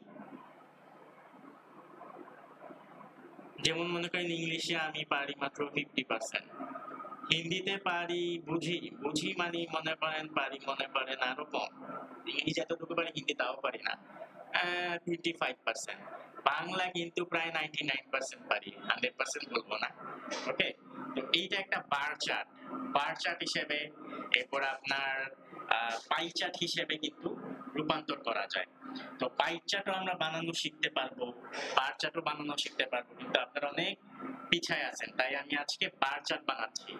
যেমন মনে করেন ইংলিশে আমি পারি মাত্র ফিফটি পার্সেন্ট হিন্দিতে পারি, বুঝি বুঝি মানে মনে করেন পারি, মনে করেন আরও কম। ইংলিশ এতটুকু পারি, হিন্দি তাও পারি না। টোয়েন্টি ফাইভ পার্সেন্ট বাংলা কিন্তু প্রায় নাইনটি নাইন পার্সেন্ট পারি হান্ড্রেড পার্সেন্ট বলব না। ওকে তো এইটা একটা বার চার্ট বার চার্ট হিসেবে, এরপর আপনার পাই চার্ট হিসেবে কিন্তু রূপান্তর করা যায়। তো পাই চার্টও আমরা বানানো শিখতে পারব বার চার্টও বানানো শিখতে পারব, কিন্তু আপনারা অনেক পিছায় আছেন, তাই আমি আজকে বার চার্ট বানাচ্ছি।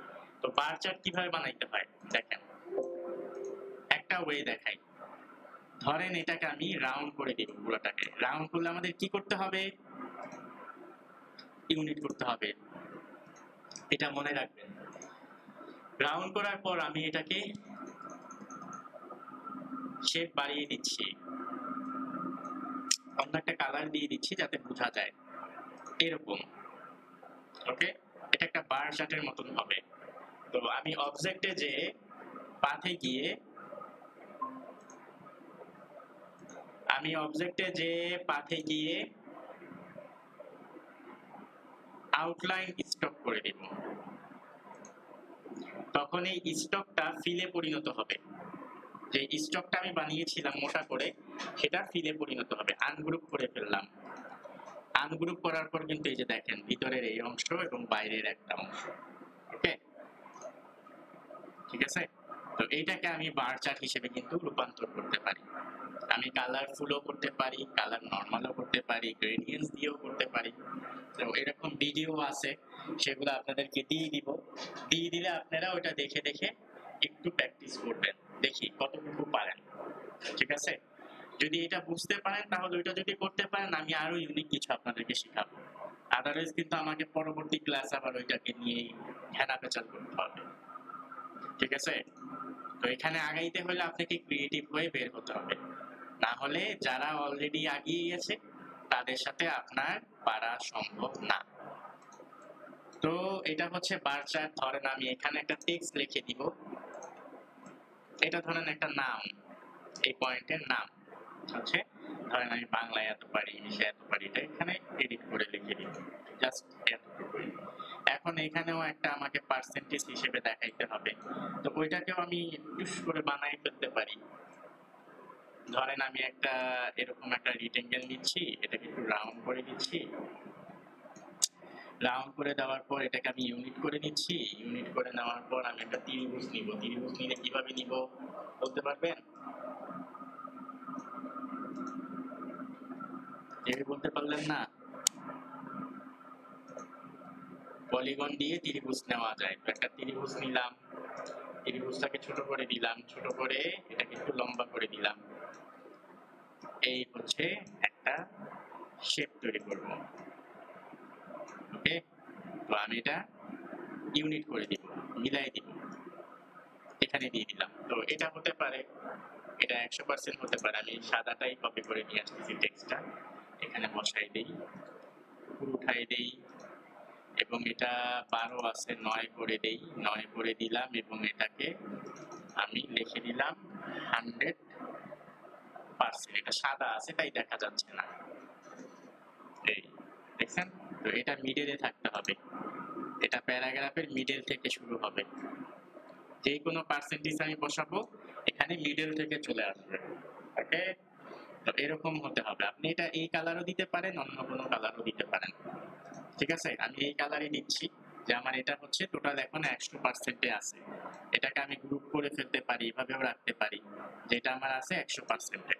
তো বার চার্ট কীভাবে বানাইতে হয়? দেখেন। একটা ওয়ে দেখাই। ধরেন এটাকে আমি রাউন্ড করে দিব পুরোটাকে রাউন্ড করলে আমাদের কি করতে হবে? ইউনিট করতে হবে। এটা মনে রাখবেন। রাউন্ড করার পর আমি এটাকে শেপ বাড়িয়ে দিচ্ছি। অন্য একটা কালার দিয়ে দিচ্ছি যাতে বোঝা যায়। এরকম। ওকে এটা একটা বার চার্টের মতন হবে। তো আমি অবজেক্টে যে পাথে গিয়ে আমি অবজেক্টে যে পাথে গিয়ে আউটলাইন স্টক করে দিব তখন এই স্টকটা ফিলে পরিণত হবে। যে স্টকটা আমি বানিয়েছিলাম মোটা করে সেটা ফিলে পরিণত হবে। আনগ্রুপ করে ফেললাম। আনগ্রুপ করার পর কিন্তু এই যে দেখেন, ভিতরের এই অংশ এবং বাইরের একটা অংশ। ওকে? ঠিক আছে? তো এইটাকে আমি বার চার্ট হিসেবে কিন্তু রূপান্তর করতে পারি। আমি কালারফুলও করতে পারি কালার নর্মালও করতে পারি গ্রেডিয়েন্টস দিয়েও করতে পারি। তো এরকম ভিডিও আছে, সেগুলো আপনাদেরকে দিয়ে দিব। দিয়ে দিলে আপনারা ওটা দেখে দেখে একটু প্র্যাকটিস করবেন। দেখি কতটুকু পারেন। ঠিক আছে? যদি এটা বুঝতে পারেন, তাহলে ওইটা যদি করতে পারেন, আমি আরও ইউনিক কিছু আপনাদেরকে শেখাবো। আদারওয়াইজ কিন্তু আমাকে পরবর্তী ক্লাস আবার ওইটাকে নিয়ে হেনা পেচাল করতে হবে। ঠিক আছে? তো এখানে আগাইতে হলে আপনাকে ক্রিয়েটিভ হয়ে বের হতে হবে। না হলে যারা অলরেডি আগিয়ে গেছে, তাদের সাথে আপনার পারা সম্ভব না। তো এটা হচ্ছে বার চার্ট ধরেন আমি এখানে একটা টেক্সট লিখে দিব। এটা ধরেন একটা নাম। এই পয়েন্টের নাম। হচ্ছে ধরেন আমি বাংলায় এত পারি, ইংলিশে এত পারি, এটা এখানে এডিট করে লিখে দিই। জাস্ট এতটুকুই। এখন এখানেও একটা আমাকে পার্সেন্টেজ হিসেবে দেখাইতে হবে। তো ওইটাকেও আমি টুস করে বানাই ফেলতে পারি। ধরেন আমি একটা এরকম একটা রিটেঙ্গেল নিচ্ছি, এটাকে একটু রাউন্ড করে দিচ্ছি রাউন্ড করে দেওয়ার পর এটাকে আমি ইউনিট করে নিচ্ছি। ইউনিট করে নেওয়ার পর আমি একটা ত্রিভুজ নিব। ত্রিভুজ নিলে কীভাবে নিব বলতে পারবেন? বলতে পারলেন না? পলিগন দিয়ে ত্রিভুজ নেওয়া যায়। একটা ত্রিভুজ নিলাম। ত্রিভুজটাকে ছোট করে দিলাম। ছোট করে এটাকে একটু লম্বা করে দিলাম। এই হচ্ছে একটা শেপ তৈরি করব। ওকে তো আমি এটা ইউনিট করে দিব মিলাই দিব এখানে দিয়ে দিলাম। তো এটা হতে পারে, এটা একশো পার্সেন্ট হতে পারে। আমি সাদাটাই কপি করে নিয়ে আসতেছি টেক্সটটা এখানে বসাই দেই উঠাই দেই। এবং এটা বারো আছে, নয় করে দেই। নয় করে দিলাম এবং এটাকে আমি লিখে দিলাম হান্ড্রেড পার্সেন্ট এটা সাদা আছে, তাই দেখা যাচ্ছে না। এই, দেখছেন? তো এটা মিডলে থাকতে হবে। এটা প্যারাগ্রাফের মিডল থেকে শুরু হবে। যে কোনো পার্সেন্টেজ আমি বসাবো, এখানে মিডল থেকে চলে আসবে। ওকে তো এরকম হতে হবে। আপনি এটা এই কালারও দিতে পারেন, অন্য কোনো কালারও দিতে পারেন। ঠিক আছে? আমি এই কালারই নিচ্ছি যে আমার এটা হচ্ছে টোটাল এখন একশো পার্সেন্টে আছে। এটাকে আমি গ্রুপ করে ফেলতে পারি, এভাবেও রাখতে পারি। যেটা আমার আছে একশো পার্সেন্টে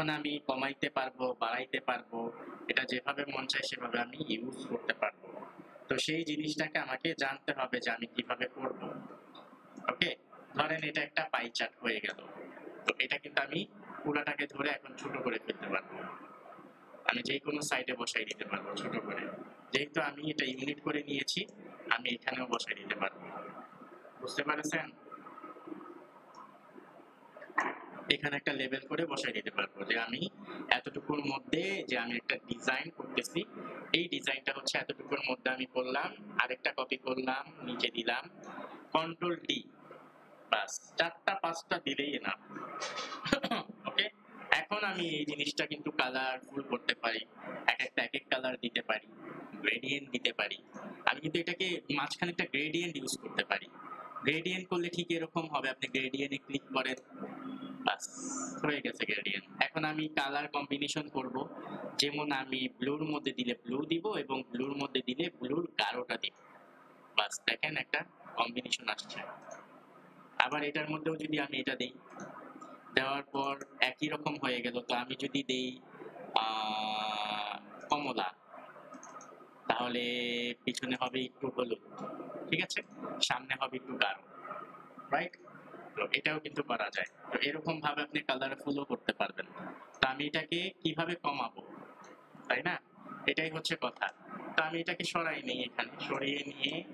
এখন আমি কমাইতে পারব, বাড়াইতে পারব, এটা যেভাবে মন চায় সেভাবে আমি ইউজ করতে পারব। তো সেই জিনিসটাকে আমাকে জানতে হবে যে আমি কীভাবে করব। ওকে ধরেন এটা একটা পাই চার্ট হয়ে গেল। তো এটা কিন্তু আমি পুরাটাকে ধরে এখন ছোট করে ফেলতে পারব। আমি যে কোনো সাইডে বসাই দিতে পারব ছোট করে। যেহেতু আমি এটা ইউনিট করে নিয়েছি, আমি এখানেও বসাই দিতে পারব। বুঝতে পারছেন? এখানে একটা লেভেল করে বসাই দিতে পারব যে আমি এতটুকুর মধ্যে যে আমি একটা ডিজাইন করতেছি, এই ডিজাইনটা হচ্ছে এতটুকুর মধ্যে আমি করলাম আরেকটা কপি করলাম, নিচে দিলাম কন্ট্রোল ডি বাস চারটা, পাঁচটা দিলেই না ওকে [COUGHS] এখন আমি এই জিনিসটা কিন্তু কালারফুল করতে পারি, এক একটা, এক এক কালার দিতে পারি গ্রেডিয়েন্ট দিতে পারি। আমি কিন্তু এটাকে মাঝখানে একটা গ্রেডিয়েন্ট ইউজ করতে পারি। গ্রেডিয়েন্ট করলে ঠিক এরকম হবে, আপনি গ্রেডিয়েন্টে ক্লিক করেন বাস হয়ে গেছে গ্রেডিয়েন্ট এখন আমি কালার কম্বিনেশন করব। যেমন আমি ব্লুর মধ্যে দিলে ব্লু দিব এবং ব্লুর মধ্যে দিলে ব্লুর গাঢ়টা দিব। বাস, দেখেন একটা কম্বিনেশন আসছে। আবার এটার মধ্যেও যদি আমি এটা দিই, দেওয়ার পর একই রকম হয়ে গেল। তো আমি যদি দেই কমলা, তাহলে পিছনে হবে একটু হলুদ। ঠিক আছে? সামনে হবে একটু গাঢ়। রাইট তো এটাও কিন্তু করা যায়। তো এরকম ভাবে আপনি কালারফুলও করতে পারবেন। তো আমি এটাকে কীভাবে কমাবো? তাই না? এটাই হচ্ছে কথা। তো আমি এটাকে সরাই নেই এখানে। সরিয়ে নিয়ে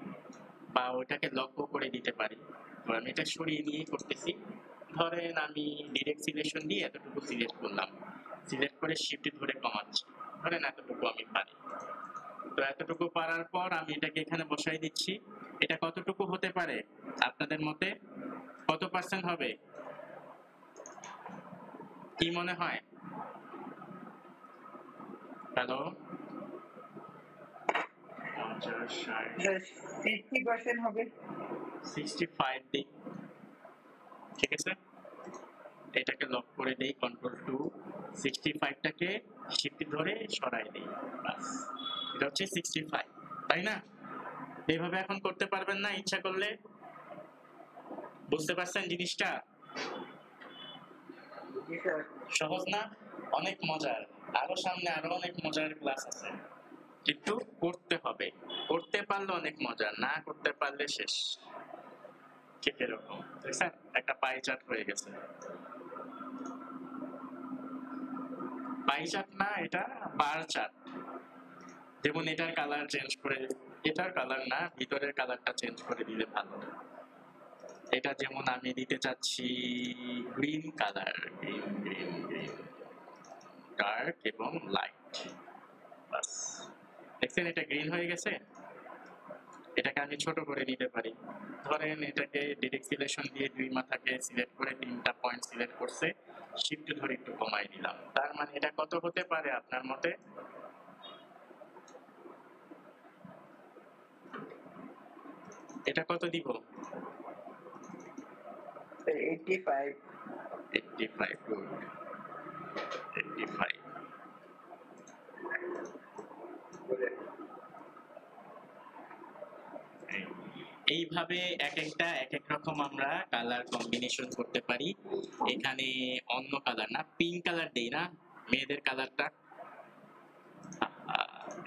বা ওটাকে লক্ষ্য করে দিতে পারি। তো আমি এটা সরিয়ে নিয়ে করতেছি। ধরেন আমি ডিরেক্ট সিলেকশন দিয়ে এতটুকু সিলেক্ট করলাম। সিলেক্ট করে শিফট ধরে কমাচ্ছি। ধরেন এতটুকু আমি পারি। তো এতটুকু পারার পর আমি এটাকে এখানে বসাই দিচ্ছি। এটা কতটুকু হতে পারে? আপনাদের মতে? কত পার্সেন্ট হবে? কি মনে হয়? হ্যালো? হবে। দিই ঠিক আছে? এটাকে লক করে দেই কন্ট্রোল টু সিক্সটি ফাইভটাকে শিফট ধরে সরাই দেই। বাস এটা হচ্ছে সিক্সটি ফাইভ তাই না? এইভাবে এখন করতে পারবেন না ইচ্ছা করলে। বুঝতে পারছেন জিনিসটা? সহজ না? অনেক মজার। আরও সামনে আরও অনেক মজার ক্লাস আছে। কিন্তু করতে হবে। করতে পারলে অনেক মজা না করতে পারলে শেষ। ঠিক এরকম। দেখছেন একটা পাই চার্ট হয়ে গেছে। পাই চার্ট না এটা বার চার্ট যেমন এটার কালার চেঞ্জ করে এটার কালার না ভিতরের কালারটা চেঞ্জ করে দিলে ভালো। এটা যেমন আমি দিতে চাচ্ছি green colour green green green dark এবং লাইট বাস। দেখছেন এটা গ্রিন হয়ে গেছে? এটাকে আমি ছোট করে নিতে পারি। ধরেন এটাকে ডিরেক্ট সিলেকশন দিয়ে দুই মাথাকে সিলেক্ট করে তিনটা পয়েন্ট সিলেক্ট করছে শিফট ধরে একটু কমাই দিলাম তার মানে এটা কত হতে পারে আপনার মতে? এটা কত দিব? Eighty five 85 good. 85 এইভাবে এক একটা এক এক রকম আমরা কালার কম্বিনেশন করতে পারি। এখানে অন্য কালার না পিঙ্ক কালার দেই না মেয়েদের কালারটা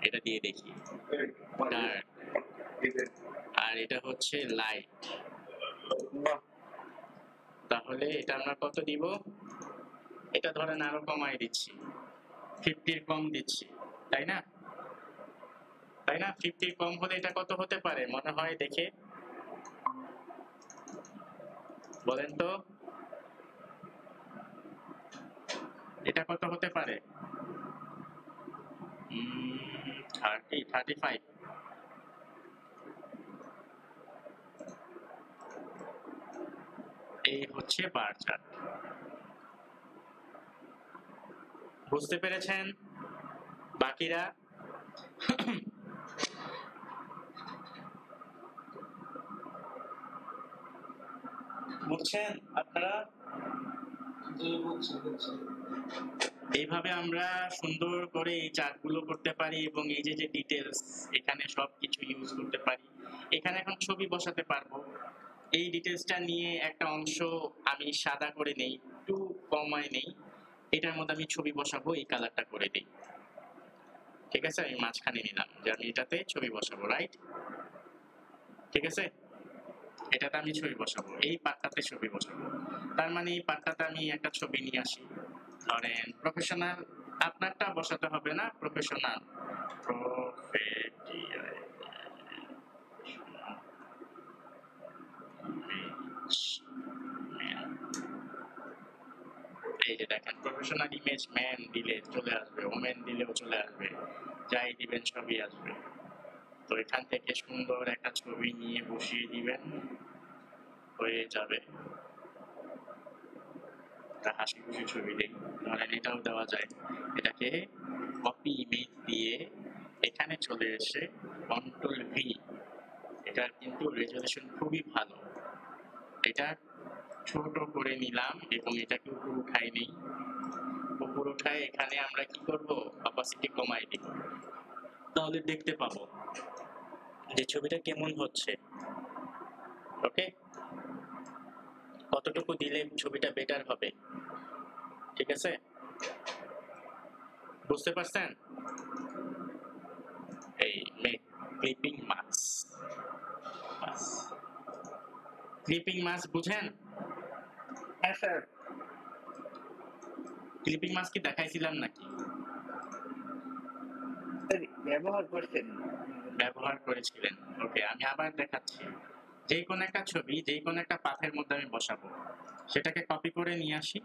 এটা দিয়ে দেখি। আর এটা হচ্ছে লাইট তাহলে এটা আমরা কত দিব? এটা ধরেন আরও কমাই দিচ্ছি। ফিফটির কম দিচ্ছি, তাই না? তাই না? ফিফটির কম হলে এটা কত হতে পারে? মনে হয় দেখে। বলেন তো। এটা কত হতে পারে? থার্টি থার্টি ফাইভ এই হচ্ছে বার চার্ট বুঝতে পেরেছেন? বাকিরা? বুঝছেন আপনারা? এইভাবে আমরা সুন্দর করে এই চার্টগুলো করতে পারি এবং এই যে যে ডিটেলস এখানে সব কিছু ইউজ করতে পারি। এখানে এখন ছবি বসাতে পারব। এই ডিটেলসটা নিয়ে একটা অংশ আমি সাদা করে নেই, একটু কমায় নেই। এটার মধ্যে আমি ছবি বসাবো, এই কালারটা করে দিই ঠিক আছে? আমি মাঝখানে নিলাম যে আমি এটাতে ছবি বসাবো রাইট ঠিক আছে? এটাতে আমি ছবি বসাবো, এই পাটটাতে ছবি বসাবো। তার মানে এই পাটটাতে আমি একটা ছবি নিয়ে আসি। ধরেন প্রফেশনাল আপনারটা বসাতে হবে না প্রফেশনাল এই যে দেখেন প্রফেশনাল ইমেজ ম্যান দিলে চলে আসবে ওমেন দিলেও চলে আসবে, যাই দিবেন সবই আসবে। তো এখান থেকে সুন্দর একটা ছবি নিয়ে বসিয়ে দিবেন, হয়ে যাবে। হাসি খুশি ছবি দিই এটাও দেওয়া যায়। এটাকে কপি ইমেজ দিয়ে এখানে চলে এসে কন্ট্রোল ভি এটার কিন্তু রেজলিউশন খুবই ভালো। এটা ছোট করে নিলাম এবং এটাকে উপর উঠাই নেই। উঠায় এখানে আমরা কি করব? অপাসিটি কমাই দিব। তাহলে দেখতে পাবো যে ছবিটা কেমন হচ্ছে। ওকে কতটুকু দিলে ছবিটা বেটার হবে? ঠিক আছে? বুঝতে পারছেন? এই ক্লিপিং মাস ক্লিপিং মাস বুঝেন? হ্যাঁ স্যার। ক্লিপিং মাস কি দেখাইছিলাম নাকি? ব্যবহার করছেন ব্যবহার করেছিলেন। ওকে আমি আবার দেখাচ্ছি। যে কোনো একটা ছবি যে কোনো একটা পাথের মধ্যে আমি বসাবো। সেটাকে কপি করে নিয়ে আসি।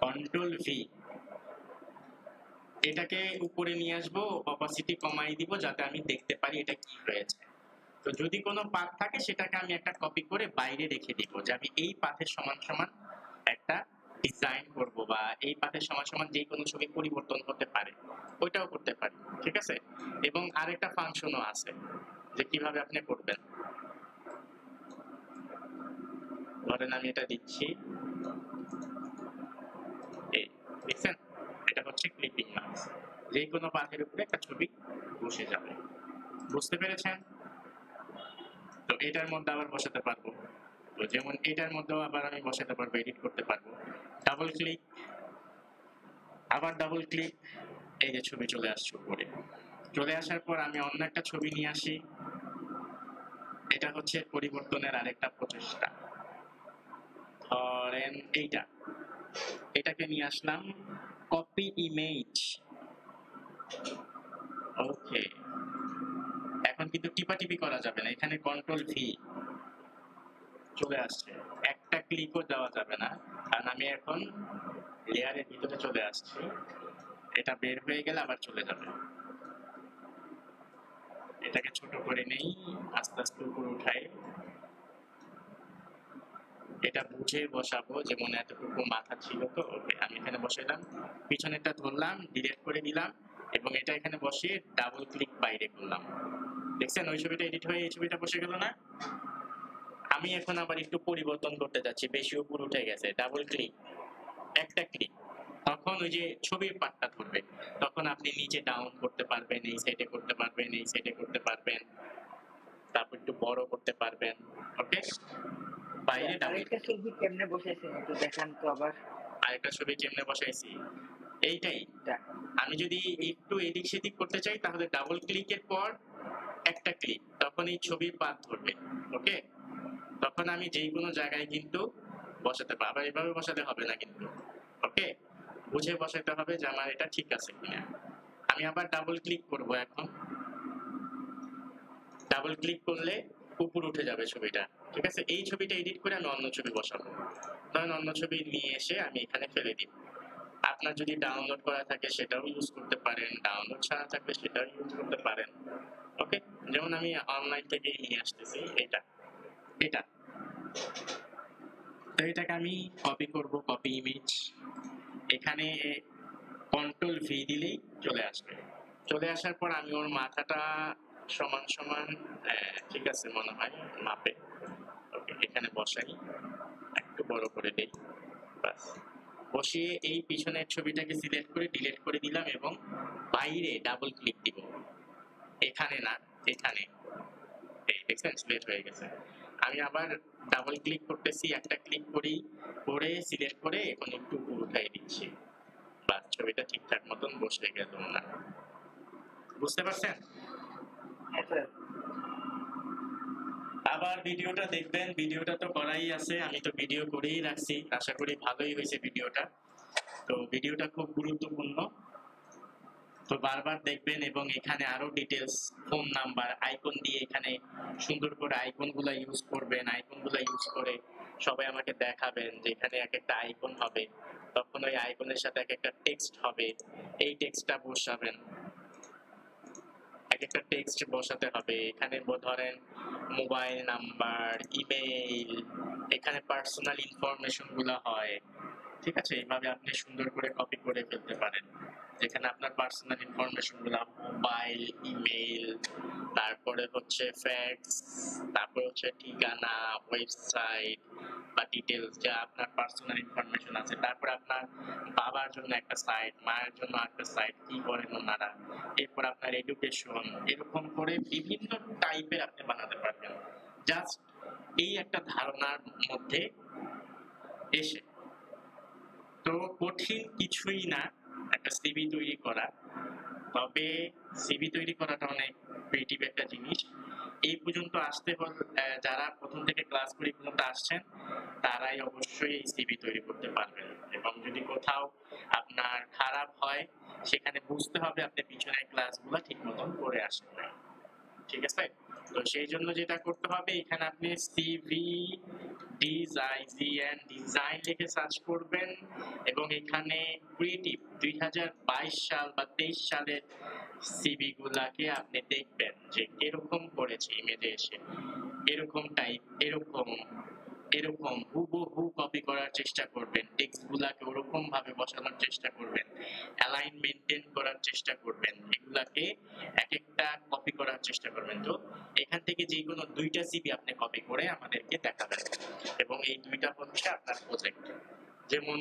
কন্ট্রোল ভি এটাকে উপরে নিয়ে আসব অপাসিটি কমাই দিব যাতে আমি দেখতে পারি এটা কি হয়েছে। তো যদি কোনো পাথ থাকে সেটাকে আমি একটা কপি করে বাইরে রেখে দিব যে আমি এই পাথের সমান সমান একটা ডিজাইন করব বা এই পাথের সমান সমান যে কোনো ছবি পরিবর্তন করতে পারে, ওইটাও করতে পারি, ঠিক আছে? এবং আরেকটা ফাংশনও আছে যে কীভাবে আপনি করবেন। ধরেন আমি এটা দিচ্ছি। দেখছেন? এটা হচ্ছে ক্লিপিং মার্ক যে কোনো পাথের উপরে একটা ছবি বসে যাবে। বুঝতে পেরেছেন? তো এটার মধ্যে আবার বসাতে পারব। তো যেমন এটার মধ্যেও আবার আমি বসাতে পারব এডিট করতে পারব। ডাবল ক্লিক আবার ডাবল ক্লিক এই যে ছবি চলে আসছে উপরে। চলে আসার পর আমি অন্য একটা ছবি নিয়ে আসি। এটা হচ্ছে পরিবর্তনের আরেকটা প্রচেষ্টা। ধরেন এইটা। এটাকে নিয়ে আসলাম কপি ইমেজ ওকে এখন কিন্তু টিপাটিপি করা যাবে না, এখানে কন্ট্রোল ভি চলে আসছে। একটা ক্লিকও দেওয়া যাবে না। কারণ আমি এখন লেয়ারের ভিতরে চলে আসছি। এটা বের হয়ে গেলে আবার চলে যাবে। এটাকে ছোট করে নেই, আস্তে আস্তে উপরে উঠাই। এটা বুঝে বসাবো যেমন এতটুকু মাথা ছিল তো। ওকে, আমি এখানে বসাইলাম। পিছনেরটা ধরলাম ডিলেট করে দিলাম এবং এটা এখানে বসিয়ে ডাবল ক্লিক বাইরে করলাম। দেখছেন? ওই ছবিটা এডিট হয়ে এই ছবিটা বসে গেল না? আমি এখন আবার একটু পরিবর্তন করতে যাচ্ছি বেশি উপর উঠে গেছে ডাবল ক্লিক একটা ক্লিক তখন ওই যে ছবির পাটটা ধরবে তখন আপনি নিচে ডাউন করতে পারবেন এই সাইডে করতে পারবেন এই সাইডে করতে পারবেন তারপর একটু বড় করতে পারবেন ওকে বাইরে ডাবল আরেকটা ছবি কেমনে বসেছেন একটু দেখান তো আবার। আরেকটা ছবি কেমনে বসাইছি? এইটাই। আমি যদি একটু এদিক সেদিক করতে চাই তাহলে ডাবল ক্লিকের পর একটা ক্লিক তখন এই ছবির পাত ধরবে ওকে তখন আমি যে কোনো জায়গায় কিন্তু বসাতে পারব। আবার এভাবে বসাতে হবে না কিন্তু। ওকে? বুঝে বসাতে হবে যে আমার এটা ঠিক আছে কিনা। আমি আবার ডাবল ক্লিক করব এখন। ডাবল ক্লিক করলে উপর উঠে যাবে ছবিটা। ঠিক আছে? এই ছবিটা এডিট করে আমি অন্য ছবি বসাবো। ধরেন অন্য ছবি নিয়ে এসে আমি এখানে ফেলে দিই। আপনার যদি ডাউনলোড করা থাকে সেটাও ইউজ করতে পারেন। ডাউনলোড ছাড়া থাকলে সেটাও ইউজ করতে পারেন। ওকে? যেমন আমি অনলাইন থেকে নিয়ে আসতেছি এটা। এটা। তো এটাকে আমি কপি করব কপি ইমেজ এখানে কন্ট্রোল ভি দিলেই চলে আসবে। চলে আসার পর আমি ওর মাথাটা সমান সমান ঠিক আছে মনে হয়, মাপে। ওকে, এখানে বসাই। একটু বড় করে দেই। বাস। বসিয়ে এই পিছনের ছবিটাকে সিলেক্ট করে ডিলিট করে দিলাম এবং বাইরে ডাবল ক্লিক দিব। এখানে না, এখানে। এই, দেখছেন? সিলেক্ট হয়ে গেছে। আমি আবার ডাবল ক্লিক করতেছি একটা ক্লিক করি করে সিলেক্ট করে এখন একটু উঠাই দিচ্ছি। বাস ছবিটা ঠিকঠাক মতন বসে গেল না। বুঝতে পারছেন? হ্যাঁ আবার ভিডিওটা দেখবেন ভিডিওটা তো করাই আছে আমি তো ভিডিও করেই রাখছি। আশা করি ভালোই হয়েছে ভিডিওটা। তো ভিডিওটা খুব গুরুত্বপূর্ণ। তো বারবার দেখবেন এবং এখানে আরও ডিটেলস ফোন নাম্বার আইকন দিয়ে এখানে সুন্দর করে আইকনগুলা ইউজ করবেন আইকনগুলা ইউজ করে সবাই আমাকে দেখাবেন যে এখানে এক একটা আইকন হবে। তখন ওই আইকনের সাথে এক একটা টেক্সট হবে। এই টেক্সটটা বসাবেন। এক একটা টেক্সট বসাতে হবে। এখানে ধরেন মোবাইল নাম্বার ইমেইল এখানে পার্সোনাল ইনফরমেশনগুলো হয়। ঠিক আছে? এইভাবে আপনি সুন্দর করে কপি করে ফেলতে পারেন। যেখানে আপনার পার্সোনাল ইনফরমেশনগুলো মোবাইল ইমেইল তারপরে হচ্ছে ফ্যাক্স তারপরে হচ্ছে ঠিকানা ওয়েবসাইট বা ডিটেলস যা আপনার পার্সোনাল ইনফরমেশন আছে। তারপর আপনার বাবার জন্য একটা সাইট মায়ের জন্য একটা সাইট কি করেন ওনারা? এরপর আপনার এডুকেশন এরকম করে বিভিন্ন টাইপের আপনি বানাতে পারবেন। জাস্ট এই একটা ধারণার মধ্যে এসে। তো কঠিন কিছুই না। একটা সিভি তৈরি করা তবে সিভি তৈরি করাটা অনেক ক্রিয়েটিভ একটা জিনিস। এই পর্যন্ত আসতে যারা প্রথম থেকে ক্লাস করে পর্যন্ত আসছেন, তারাই অবশ্যই এই সিভি তৈরি করতে পারবেন। এবং যদি কোথাও আপনার খারাপ হয়, সেখানে বুঝতে হবে আপনি পিছনের ক্লাসগুলো ঠিক মতন করে আসেন নাই। ঠিক আছে? তো সেই জন্য যেটা করতে হবে, এখানে আপনি সিভি ডিজাইন ডিজাইন লিখে সার্চ করবেন এবং এখানে ক্রিয়েটিভ দুই হাজার বাইশ সাল বা তেইশ সালের সিভি গুলাকে আপনি দেখবেন যে এরকম করেছে ইমেজে এসে। এরকম টাইপ এরকম এরকম হুবহু কপি করার চেষ্টা করবেন টেক্সট গুলাকে ওরকম ভাবে বসানোর চেষ্টা করবেন অ্যালাইন মেনটেন করার চেষ্টা করবেন, এগুলাকে এক একটা কপি করার চেষ্টা করবেন। তো এখান থেকে যে কোনো দুইটা সিবি আপনি কপি করে আমাদেরকে দেখাবেন এবং এই দুইটা হচ্ছে আপনার প্রজেক্ট যেমন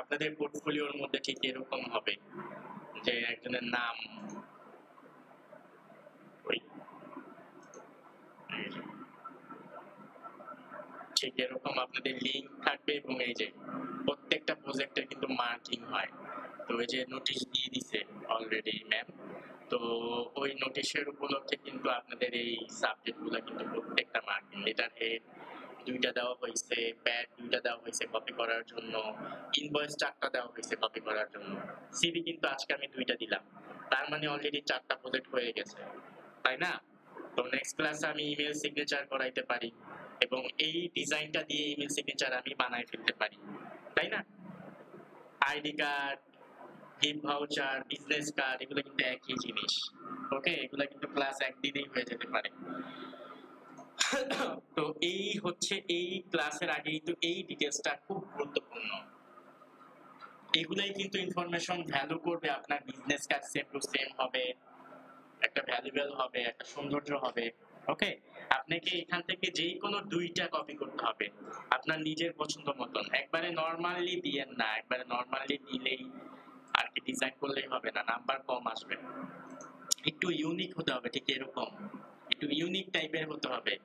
আপনাদের পোর্টফোলিওর মধ্যে ঠিক এরকম হবে যে একজনের নাম ওই এই যে। ঠিক এরকম আপনাদের লিঙ্ক থাকবে এবং এই যে প্রত্যেকটা প্রজেক্টের কিন্তু মার্কিং হয়। তো ওই যে নোটিশ দিয়ে দিছে অলরেডি ম্যাম তো ওই নোটিশের উপলক্ষে কিন্তু আপনাদের এই সাবজেক্টগুলো কিন্তু প্রত্যেকটা মার্কিং লেটার হেড দুইটা দেওয়া হয়েছে প্যাড দুইটা দেওয়া হয়েছে কপি করার জন্য ইনভয়েস চারটা দেওয়া হয়েছে কপি করার জন্য। সিভি কিন্তু আজকে আমি দুইটা দিলাম। তার মানে অলরেডি চারটা প্রজেক্ট হয়ে গেছে। তাই না? তো নেক্সট ক্লাসে আমি ইমেল সিগনেচার করাইতে পারি। এবং এই ডিজাইনটা দিয়ে ইমেল সিগনেচার আমি বানাই ফেলতে পারি। তাই না? ID card gift voucher business card এগুলো কিন্তু একই জিনিস। ওকে এগুলো কিন্তু ক্লাস একদিনেই হয়ে যেতে পারে। তো এই হচ্ছে, এই ক্লাসের আগেই তো এই ডিটেলসটা খুব গুরুত্বপূর্ণ। এগুলাই কিন্তু ইনফরমেশন ভ্যালু করবে, আপনার business card same to same হবে, একটা ভ্যালুয়েবল হবে, একটা সৌন্দর্য হবে। ওকে আপনাকে এখান থেকে যেই কোনো দুইটা কপি করতে হবে। আপনার নিজের পছন্দ মতন। একবারে নর্মালি দিয়েন না, একবারে নর্মালি দিলেই আর কি ডিজাইন করলেই হবে না নাম্বার কম আসবে। একটু ইউনিক হতে হবে, ঠিক এরকম। একটু ইউনিক টাইপের হতে হবে।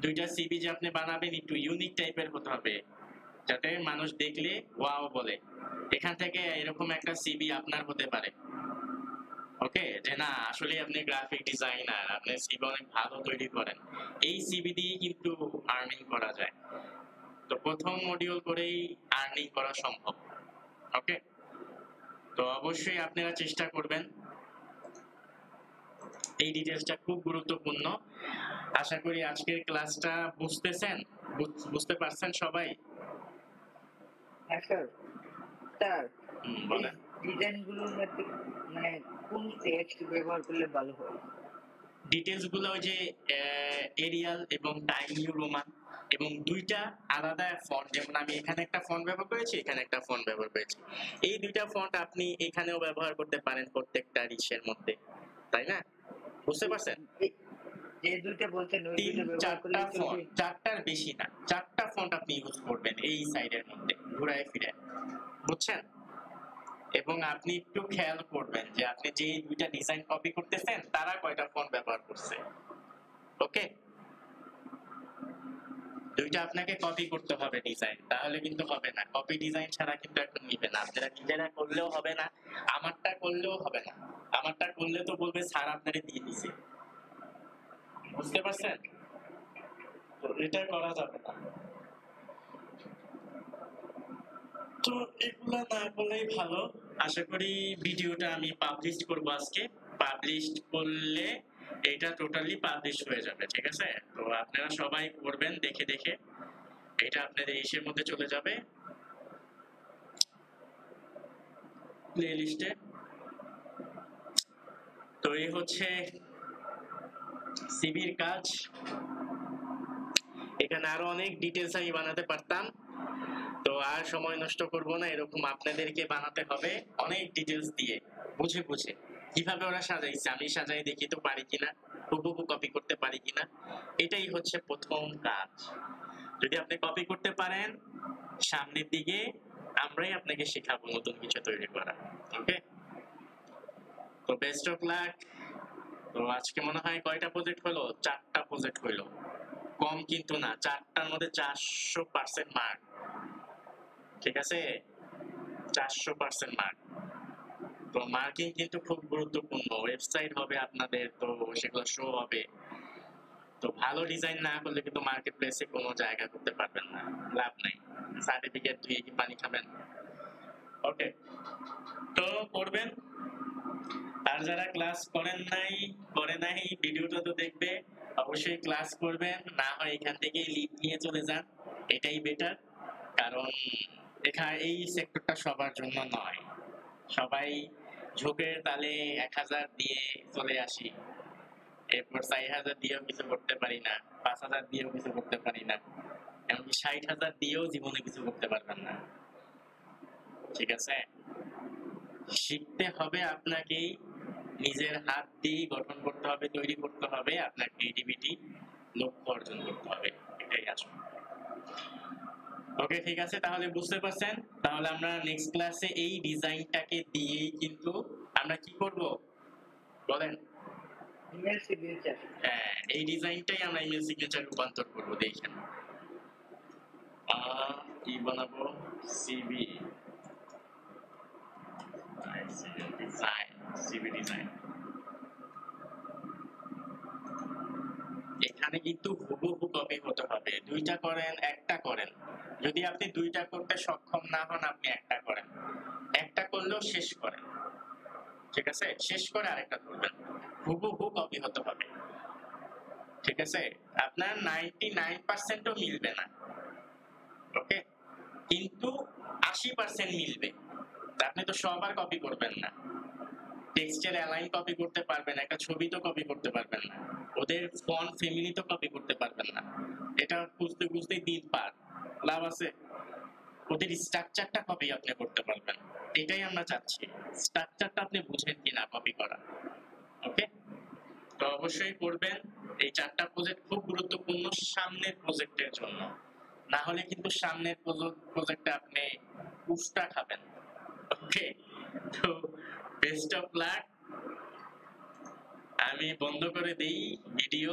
দুইটা সিভি যে আপনি বানাবেন, একটু ইউনিক টাইপের হতে হবে। যাতে মানুষ দেখলে ওয়াও বলে। এখান থেকে এরকম একটা সিভি আপনার হতে পারে। ওকে যে না আসলে আপনি গ্রাফিক ডিজাইনার আপনি সিভি অনেক ভালো তৈরি করেন। এই সিভি দিয়ে কিন্তু আর্নিং করা যায়। তো প্রথম মডিউল করেই আর্নিং করা সম্ভব। ওকে তো অবশ্যই আপনারা চেষ্টা করবেন। এই ডিটেলসটা খুব গুরুত্বপূর্ণ। আশা করি আজকের ক্লাসটা বুঝতেছেন? বুঝতে পারছেন সবাই? হ্যাঁ স্যার স্যার হুম, বলেন। ডিজাইনগুলোর মধ্যে মানে কোন টেক্সট ব্যবহার করলে ভালো হয়? ডিটেলসগুলো ওই যে এরিয়াল এবং টাইম নিউ রোমান এবং দুইটা আলাদা ফন্ট যেমন আমি এখানে একটা ফন্ট ব্যবহার করেছি এখানে একটা ফন্ট ব্যবহার করেছি। এই দুইটা ফন্ট আপনি এখানেও ব্যবহার করতে পারেন প্রত্যেকটা রিসের মধ্যে তাই না? বুঝতে পারছেন? এই- যে দুইটা বলছেন ওই তিন দুইটা চারটা ফন্ট চারটার বেশি না চারটা ফন্ট আপনি ইউজ করবেন এই সাইডের মধ্যে ঘুরায় ফিরে বুঝছেন? এবং আপনি একটু খেয়াল করবেন যে আপনি যে দুইটা ডিজাইন কপি করতেছেন, তারা কয়টা ফন্ট ব্যবহার করছে। ওকে দুইটা আপনাকে কপি করতে হবে ডিজাইন তাহলে কিন্তু হবে না। কপি ডিজাইন ছাড়া কিন্তু এখন নিবে না। আপনারা নিজেরা করলেও হবে না, আমারটা করলেও হবে না। আমারটা করলে তো বলবে, স্যার, আপনারে দিয়ে দিছে। বুঝতে পারছেন? এটা করা যাবে না। তো এগুলা না করলেই ভালো। আশা করি ভিডিওটা আমি পাবলিশ করব আজকে। পাবলিশ করলে এটা টোটালি পাবলিশ হয়ে যাবে, ঠিক আছে? তো আপনারা সবাই করবেন দেখে দেখে। এটা আপনাদের ইসের মধ্যে চলে যাবে। প্লে লিস্টে তো এই হচ্ছে সিবির কাজ। এখানে আরও অনেক ডিটেলস আমি বানাতে পারতাম। তো আর সময় নষ্ট করব না, এরকম আপনাদেরকে বানাতে হবে অনেক ডিটেলস দিয়ে, বুঝে বুঝে। কীভাবে ওরা সাজাইছে, আমি সাজাই দেখি তো পারি কিনা, হুবহু কপি করতে পারি কিনা। এটাই হচ্ছে প্রথম কাজ। যদি আপনি কপি করতে পারেন, সামনের দিকে আমরাই আপনাকে শেখাবো নতুন কিছু তৈরি করা ওকে তো বেস্ট অফ লাক তো আজকে মনে হয় কয়টা প্রজেক্ট হলো? চারটা প্রজেক্ট হইল কম কিন্তু না, চারটার মধ্যে চারশো পার্সেন্ট মার্ক ঠিক আছে? চারশো পার্সেন্ট মার্ক তো মার্কিং কিন্তু খুব গুরুত্বপূর্ণ। ওয়েবসাইট হবে আপনাদের, তো সেগুলো শো হবে। তো ভালো ডিজাইন না করলে কিন্তু মার্কেট প্লেসে কোনো জায়গা করতে পারবেন না। লাভ নাই। সার্টিফিকেট ধুয়ে কি পানি খাবেন? ওকে তো করবেন আর যারা ক্লাস করেন নাই, করে নাই, ভিডিওটা তো দেখবে। অবশ্যই ক্লাস করবেন। না হয় এখান থেকে লিড নিয়ে চলে যান। এটাই বেটার কারণ এখানে এই সেক্টরটা সবার জন্য নয়। সবাই ঝোঁকের তালে এক হাজার দিয়ে চলে আসি। এরপর চার হাজার দিয়েও কিছু করতে পারি না, পাঁচ হাজার দিয়েও কিছু করতে পারি না, এমনকি ষাট হাজার দিয়েও জীবনে কিছু করতে পারবেন না। ঠিক আছে? শিখতে হবে আপনাকেই, নিজের হাত দিয়ে গঠন করতে হবে, তৈরি করতে হবে, আপনার ক্রিয়েটিভিটি লক্ষ্য অর্জন করতে হবে। এটাই আসলে। ওকে ঠিক আছে তাহলে বুঝতে পারছেন? তাহলে আমরা নেক্সট ক্লাসে এই ডিজাইনটাকে দিয়েই কিন্তু আমরা কি করব? বলেন। ইমেল সিগনেচার হ্যাঁ এই ডিজাইনটাই আমরা ইমেল সিগনেচার রূপান্তর করব দেখেন। কি বানাবো? সিবি সিবি ডিজাইন এখানে কিন্তু হুবহু কপি হতে হবে। দুইটা করেন, একটা করেন। যদি আপনি দুইটা করতে সক্ষম না হন, আপনি একটা করেন। একটা করলেও শেষ করেন। ঠিক আছে? শেষ করে আরেকটা করবেন হুবহু কপি হতে হবে। ঠিক আছে? আপনার নাইনটি নাইন পার্সেন্টও মিলবে না। ওকে? কিন্তু আশি পার্সেন্ট মিলবে। আপনি তো সবার কপি করবেন না। টেক্সটের অ্যালাইন কপি করতে পারবেন একটা ছবি তো কপি করতে পারবেন না। ওদের ফন্ট ফ্যামিলি তো কপি করতে পারবেন না। এটা খুঁজতে খুঁজতে দিন পার, লাভ আছে। ওদের স্ট্রাকচারটা কপি আপনি করতে পারবেন। এটাই আমরা চাচ্ছি। স্ট্রাকচারটা আপনি বুঝেন কিনা কপি করা। ওকে তো অবশ্যই করবেন। এই চারটা প্রজেক্ট খুব গুরুত্বপূর্ণ সামনের প্রজেক্টের জন্য। না হলে কিন্তু সামনের প্রজেক্টে আপনি উফটা খাবেন। ওকে তো বেস্ট অফ লাক আমি বন্ধ করে দিই ভিডিও।